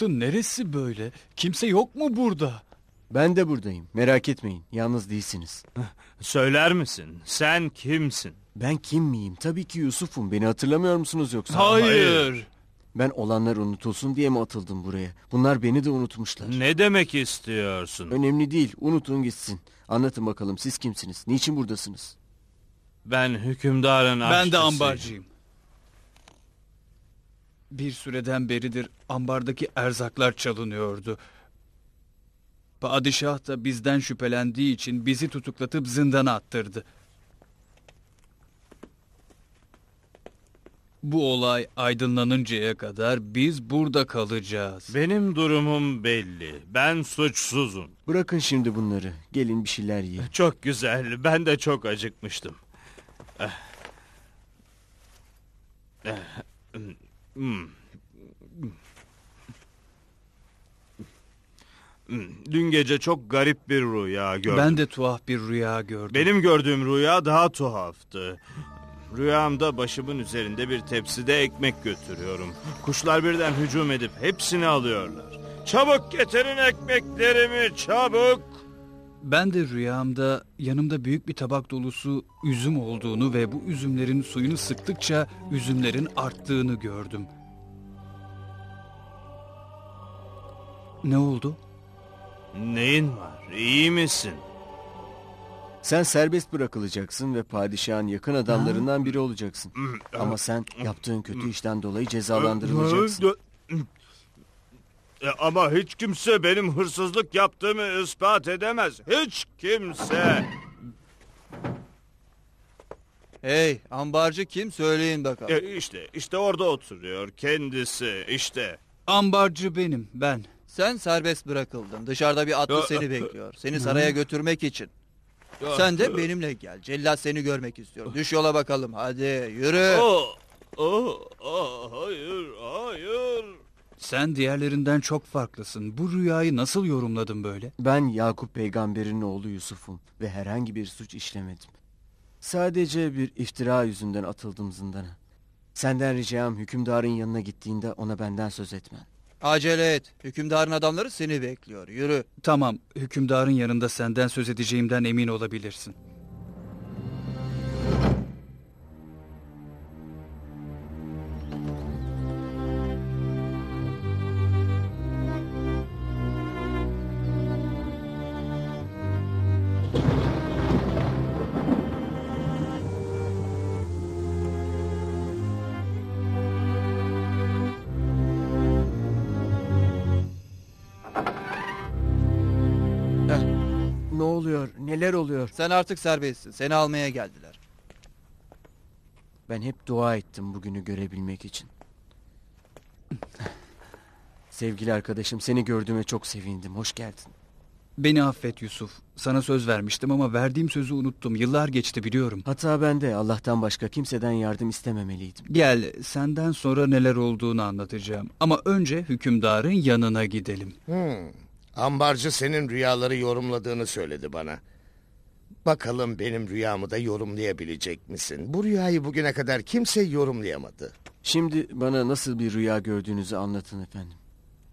Burası neresi böyle? Kimse yok mu burada? Ben de buradayım. Merak etmeyin. Yalnız değilsiniz. Söyler misin? Sen kimsin? Ben kim miyim? Tabii ki Yusuf'um. Beni hatırlamıyor musunuz yoksa? Hayır. Ben olanlar unutulsun diye mi atıldım buraya? Bunlar beni de unutmuşlar. Ne demek istiyorsun? Önemli değil. Unutun gitsin. Anlatın bakalım siz kimsiniz? Niçin buradasınız? Ben hükümdarın Ben de aşçısıyım. ambarcıyım. Bir süreden beridir ambardaki erzaklar çalınıyordu. Padişah da bizden şüphelendiği için bizi tutuklatıp zindana attırdı. Bu olay aydınlanıncaya kadar biz burada kalacağız. Benim durumum belli. Ben suçsuzum. Bırakın şimdi bunları. Gelin bir şeyler yiyin. Çok güzel. Ben de çok acıkmıştım. Eh. Eh. Hmm. Dün gece çok garip bir rüya gördüm. Ben de tuhaf bir rüya gördüm. Benim gördüğüm rüya daha tuhaftı. Rüyamda başımın üzerinde bir tepside ekmek götürüyorum. Kuşlar birden hücum edip hepsini alıyorlar. Çabuk getirin ekmeklerimi çabuk. Ben de rüyamda yanımda büyük bir tabak dolusu üzüm olduğunu ve bu üzümlerin suyunu sıktıkça üzümlerin arttığını gördüm. Ne oldu? Neyin var? İyi misin? Sen serbest bırakılacaksın ve padişahın yakın adamlarından biri olacaksın. Ama sen yaptığın kötü işten dolayı cezalandırılacaksın. E, ama hiç kimse benim hırsızlık yaptığımı ispat edemez. Hiç kimse. Hey ambarcı kim söyleyin bakalım. E, işte, işte orada oturuyor kendisi işte. Ambarcı benim ben. Sen serbest bırakıldın. Dışarıda bir atlı seni bekliyor. Seni saraya götürmek için. Sen de benimle gel. Cellat seni görmek istiyor. Düş yola bakalım. Hadi yürü. Oh, oh, oh, hayır, hayır. Sen diğerlerinden çok farklısın. Bu rüyayı nasıl yorumladın böyle? Ben Yakup peygamberin oğlu Yusuf'um ve herhangi bir suç işlemedim. Sadece bir iftira yüzünden atıldım zindana. Senden ricam hükümdarın yanına gittiğinde ona benden söz etmen. Acele et. Hükümdarın adamları seni bekliyor. Yürü. Tamam, hükümdarın yanında senden söz edeceğimden emin olabilirsin. Sen artık serbestsin. Seni almaya geldiler. Ben hep dua ettim bugünü görebilmek için. Sevgili arkadaşım seni gördüğüme çok sevindim. Hoş geldin. Beni affet Yusuf. Sana söz vermiştim ama verdiğim sözü unuttum. Yıllar geçti biliyorum. Hata bende. Allah'tan başka kimseden yardım istememeliydim. Gel, senden sonra neler olduğunu anlatacağım. Ama önce hükümdarın yanına gidelim. Hmm. Ambarcı senin rüyaları yorumladığını söyledi bana. Bakalım benim rüyamı da yorumlayabilecek misin? Bu rüyayı bugüne kadar kimse yorumlayamadı. Şimdi bana nasıl bir rüya gördüğünüzü anlatın efendim.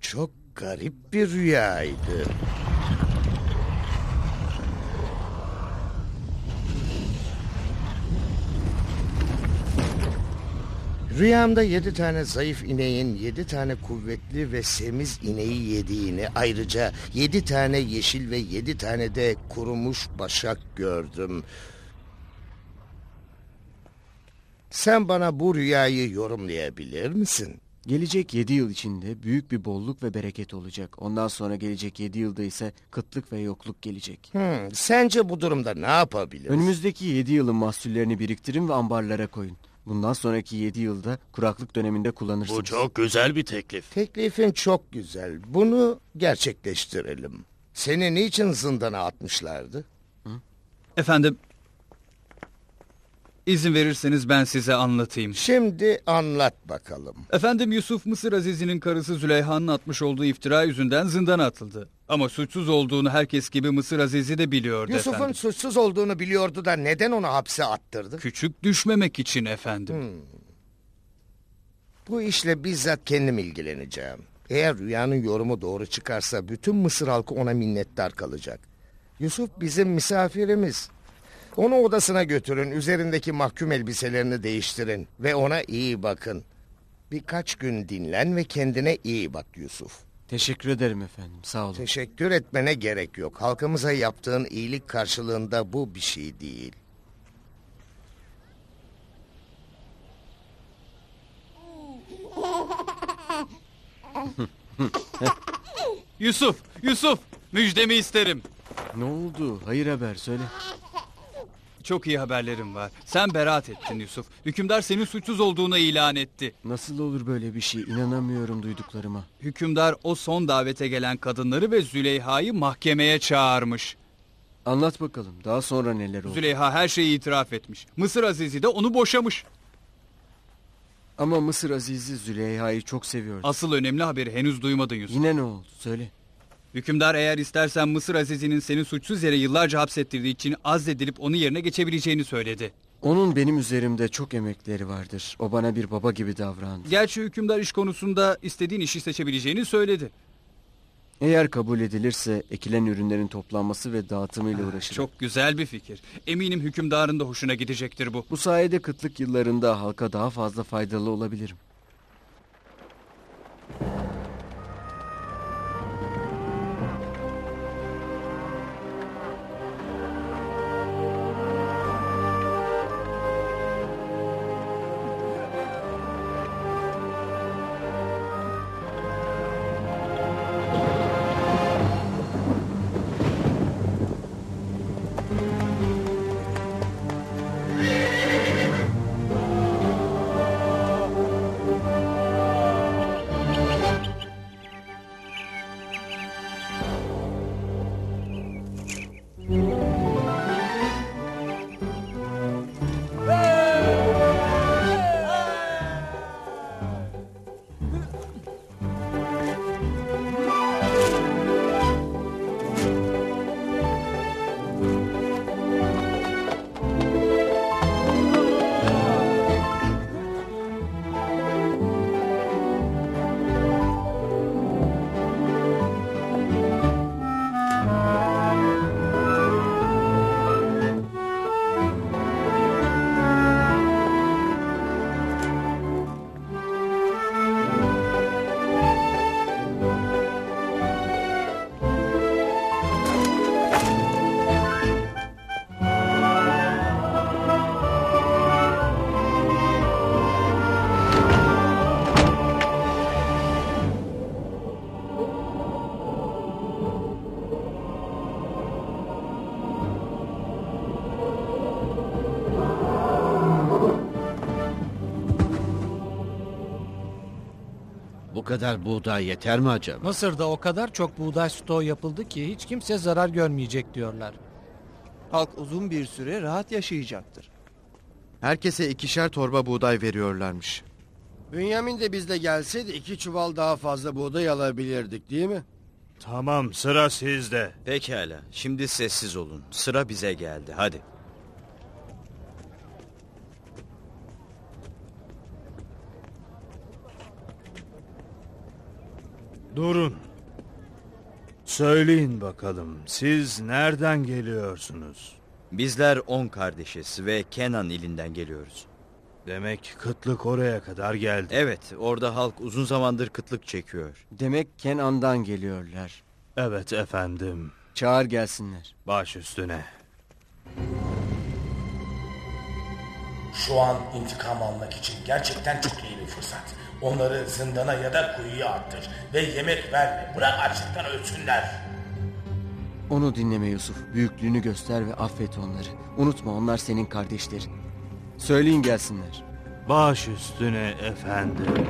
Çok garip bir rüyaydı. Rüyamda yedi tane zayıf ineğin yedi tane kuvvetli ve semiz ineği yediğini ayrıca yedi tane yeşil ve yedi tane de kurumuş başak gördüm. Sen bana bu rüyayı yorumlayabilir misin? Gelecek yedi yıl içinde büyük bir bolluk ve bereket olacak. Ondan sonra gelecek yedi yılda ise kıtlık ve yokluk gelecek. Hmm, sence bu durumda ne yapabiliriz? Önümüzdeki yedi yılın mahsullerini biriktirin ve ambarlara koyun. Bundan sonraki yedi yılda kuraklık döneminde kullanırsınız. Bu çok güzel bir teklif. Teklifin çok güzel. Bunu gerçekleştirelim. Seni niçin zindana atmışlardı? Efendim, izin verirseniz ben size anlatayım. Şimdi anlat bakalım. Efendim Yusuf Mısır Azizi'nin karısı Züleyha'nın atmış olduğu iftira yüzünden zindana atıldı. Ama suçsuz olduğunu herkes gibi Mısır Azizi de biliyordu Yusuf'un efendim. suçsuz olduğunu biliyordu da neden onu hapse attırdı? Küçük düşmemek için efendim. Hmm. Bu işle bizzat kendim ilgileneceğim. Eğer rüyanın yorumu doğru çıkarsa bütün Mısır halkı ona minnettar kalacak. Yusuf bizim misafirimiz. Onu odasına götürün, üzerindeki mahkum elbiselerini değiştirin ve ona iyi bakın. Birkaç gün dinlen ve kendine iyi bak Yusuf. Teşekkür ederim efendim. Sağ olun. Teşekkür etmene gerek yok. Halkımıza yaptığın iyilik karşılığında bu bir şey değil. Yusuf, Yusuf müjdemi isterim. Ne oldu? Hayır haber söyle. Çok iyi haberlerim var. Sen beraat ettin Yusuf. Hükümdar senin suçsuz olduğunu ilan etti. Nasıl olur böyle bir şey? İnanamıyorum duyduklarıma. Hükümdar o son davete gelen kadınları ve Züleyha'yı mahkemeye çağırmış. Anlat bakalım. Daha sonra neler oldu? Züleyha her şeyi itiraf etmiş. Mısır Azizi de onu boşamış. Ama Mısır Azizi Züleyha'yı çok seviyordu. Asıl önemli haberi henüz duymadın Yusuf. Yine ne oldu? Söyle. Hükümdar eğer istersen Mısır Azizi'nin seni suçsuz yere yıllarca hapsettirdiği için azledilip onun yerine geçebileceğini söyledi. Onun benim üzerimde çok emekleri vardır. O bana bir baba gibi davrandı. Gerçi hükümdar iş konusunda istediğin işi seçebileceğini söyledi. Eğer kabul edilirse ekilen ürünlerin toplanması ve dağıtımıyla uğraşırım. Çok güzel bir fikir. Eminim hükümdarın da hoşuna gidecektir bu. Bu sayede kıtlık yıllarında halka daha fazla faydalı olabilirim. Kadar buğday yeter mi acaba? Mısır'da o kadar çok buğday stoğu yapıldı ki hiç kimse zarar görmeyecek diyorlar. Halk uzun bir süre rahat yaşayacaktır. Herkese ikişer torba buğday veriyorlarmış. Bünyamin de bizle gelseydi iki çuval daha fazla buğday alabilirdik değil mi? Tamam sıra sizde. Pekala. Şimdi sessiz olun. Sıra bize geldi. Hadi. Durun. Söyleyin bakalım siz nereden geliyorsunuz? Bizler on kardeşiz ve Kenan ilinden geliyoruz. Demek kıtlık oraya kadar geldi. Evet, orada halk uzun zamandır kıtlık çekiyor. Demek Kenan'dan geliyorlar. Evet efendim. Çağır gelsinler. Baş üstüne. Şu an intikam almak için gerçekten çok iyi bir fırsat. Onları zindana ya da kuyuya attır ve yemek verme. Bırak açlıktan ölsünler. Onu dinleme Yusuf. Büyüklüğünü göster ve affet onları. Unutma onlar senin kardeşlerin. Söyleyin gelsinler. Baş üstüne efendim.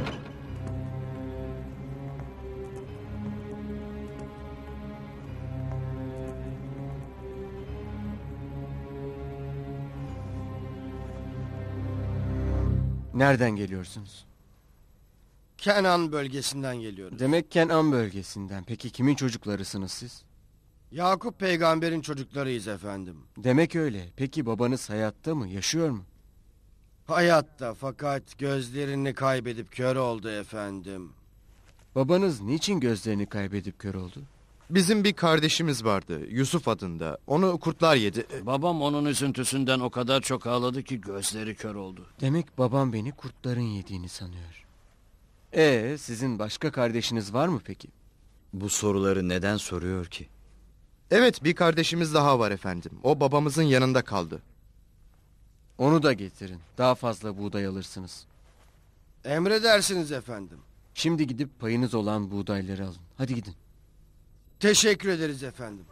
Nereden geliyorsunuz? Kenan bölgesinden geliyoruz. Demek Kenan bölgesinden. Peki kimin çocuklarısınız siz? Yakup peygamberin çocuklarıyız efendim. Demek öyle. Peki babanız hayatta mı? Yaşıyor mu? Hayatta fakat gözlerini kaybedip kör oldu efendim. Babanız niçin gözlerini kaybedip kör oldu? Bizim bir kardeşimiz vardı Yusuf adında. Onu kurtlar yedi. Babam onun üzüntüsünden o kadar çok ağladı ki gözleri kör oldu. Demek babam beni kurtların yediğini sanıyor. Ee, sizin başka kardeşiniz var mı peki? Bu soruları neden soruyor ki? Evet bir kardeşimiz daha var efendim. O babamızın yanında kaldı. Onu da getirin. Daha fazla buğday alırsınız. Emredersiniz efendim. Şimdi gidip payınız olan buğdayları alın. Hadi gidin. Teşekkür ederiz efendim.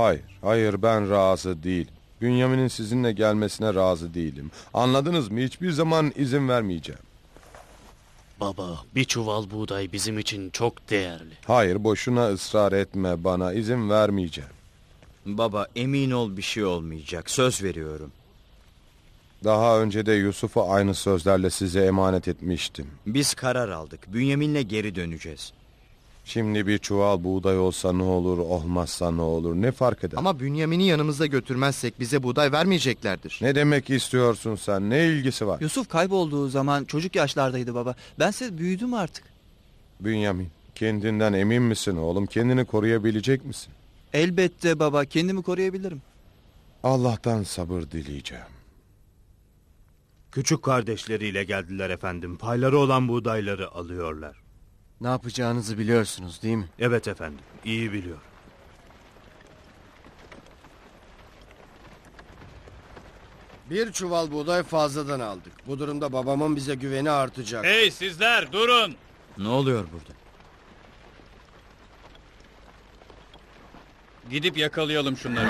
Hayır, hayır ben razı değilim. Bünyamin'in sizinle gelmesine razı değilim. Anladınız mı? Hiçbir zaman izin vermeyeceğim. Baba, bir çuval buğday bizim için çok değerli. Hayır, boşuna ısrar etme bana. izin vermeyeceğim. Baba emin ol bir şey olmayacak. Söz veriyorum. Daha önce de Yusuf'u aynı sözlerle size emanet etmiştim. Biz karar aldık. Bünyamin'le geri döneceğiz. Şimdi bir çuval buğday olsa ne olur, olmazsa ne olur, ne fark eder? Ama Bünyamin'i yanımızda götürmezsek bize buğday vermeyeceklerdir. Ne demek istiyorsun sen? Ne ilgisi var? Yusuf kaybolduğu zaman çocuk yaşlardaydı baba. Bense büyüdüm artık. Bünyamin, kendinden emin misin oğlum? Kendini koruyabilecek misin? Elbette baba kendimi koruyabilirim. Allah'tan sabır dileyeceğim. Küçük kardeşleriyle geldiler efendim. Payları olan buğdayları alıyorlar. Ne yapacağınızı biliyorsunuz değil mi? Evet efendim. iyi biliyor. Bir çuval buğday fazladan aldık. Bu durumda babamın bize güveni artacak. Hey sizler durun. Ne oluyor burada? Gidip yakalayalım şunları.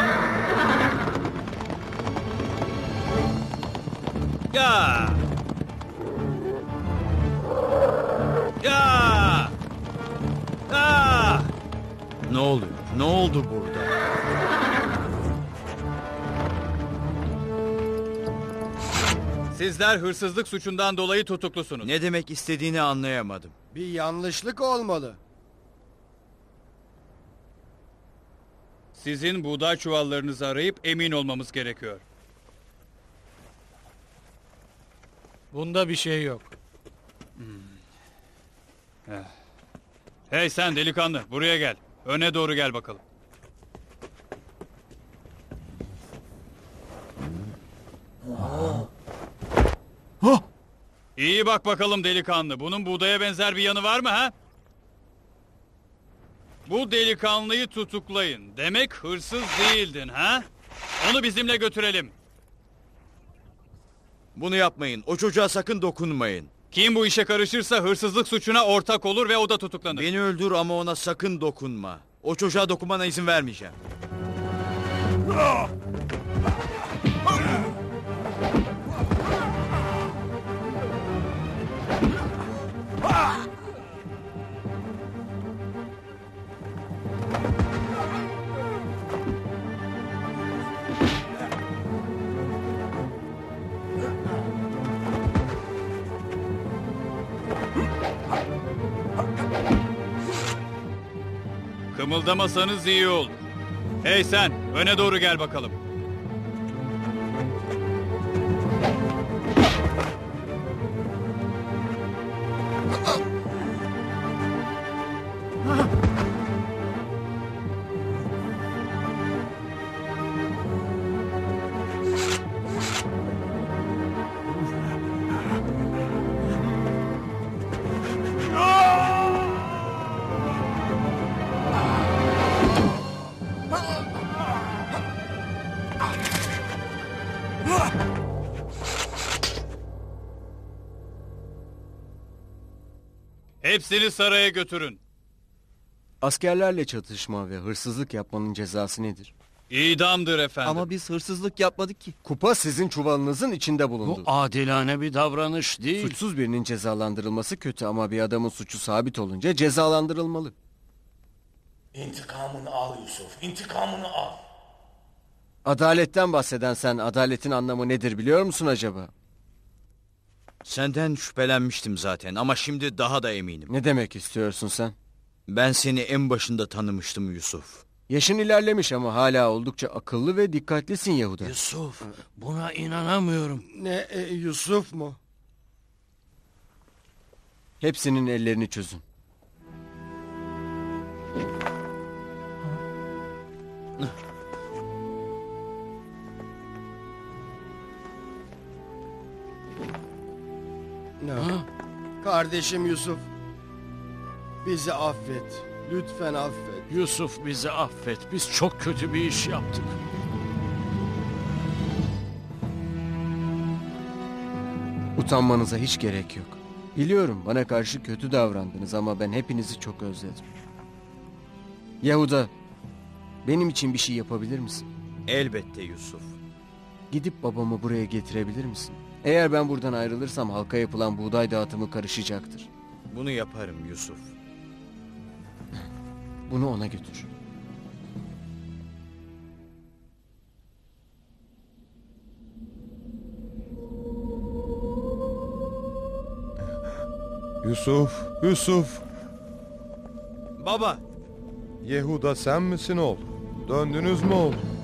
Ya! Ya! Ya! Ne oluyor? Ne oldu burada? Sizler hırsızlık suçundan dolayı tutuklusunuz. Ne demek istediğini anlayamadım. Bir yanlışlık olmalı. Sizin buğday çuvallarınızı arayıp emin olmamız gerekiyor. Bunda bir şey yok. Eh. Hey sen delikanlı buraya gel. Öne doğru gel bakalım. İyi bak bakalım delikanlı. Bunun buğdaya benzer bir yanı var mı ha? Bu delikanlıyı tutuklayın. Demek hırsız değildin ha? Onu bizimle götürelim. Bunu yapmayın. O çocuğa sakın dokunmayın. Kim bu işe karışırsa hırsızlık suçuna ortak olur ve o da tutuklanır. Beni öldür ama ona sakın dokunma. O çocuğa dokunmana izin vermeyeceğim. Kımıldamasanız iyi olur. Hey sen, öne doğru gel bakalım. Hepsini saraya götürün. Askerlerle çatışma ve hırsızlık yapmanın cezası nedir? İdamdır efendim. Ama biz hırsızlık yapmadık ki. Kupa sizin çuvalınızın içinde bulundu. Bu adilane bir davranış değil. Suçsuz birinin cezalandırılması kötü ama bir adamın suçu sabit olunca cezalandırılmalı. İntikamını al Yusuf, intikamını al. Adaletten bahseden sen adaletin anlamı nedir biliyor musun acaba? Senden şüphelenmiştim zaten ama şimdi daha da eminim. Ne demek istiyorsun sen? Ben seni en başında tanımıştım Yusuf. Yaşın ilerlemiş ama hala oldukça akıllı ve dikkatlisin Yahuda. Yusuf, buna inanamıyorum. Ne e, Yusuf mu? Hepsinin ellerini çözün. Ne? Kardeşim Yusuf. Bizi affet. Lütfen affet. Yusuf bizi affet. Biz çok kötü bir iş yaptık. Utanmanıza hiç gerek yok. Biliyorum bana karşı kötü davrandınız ama ben hepinizi çok özledim. Yahuda, benim için bir şey yapabilir misin? Elbette Yusuf. Gidip babamı buraya getirebilir misin? Eğer ben buradan ayrılırsam halka yapılan buğday dağıtımı karışacaktır. Bunu yaparım Yusuf. Bunu ona götür. Yusuf, Yusuf. Baba. Yehuda sen misin oğlum? Döndünüz mü oğlum?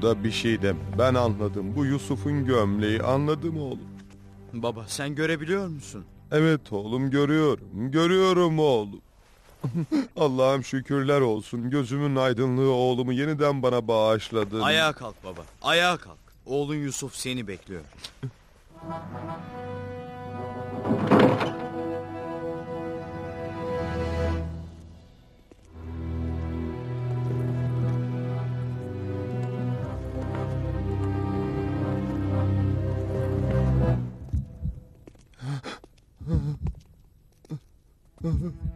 Yehuda bir şey dem. Ben anladım. Bu Yusuf'un gömleği. Anladım oğlum. Baba sen görebiliyor musun? Evet oğlum görüyorum. Görüyorum oğlum. Allah'ım şükürler olsun. Gözümün aydınlığı oğlumu yeniden bana bağışladın. Ayağa kalk baba. Ayağa kalk. Oğlun Yusuf seni bekliyor. above.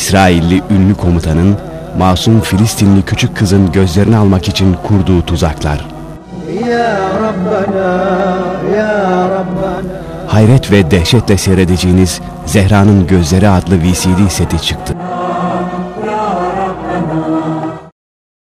İsrailli ünlü komutanın masum Filistinli küçük kızın gözlerini almak için kurduğu tuzaklar. Hayret ve dehşetle seyredeceğiniz Zehra'nın Gözleri adlı VCD seti çıktı.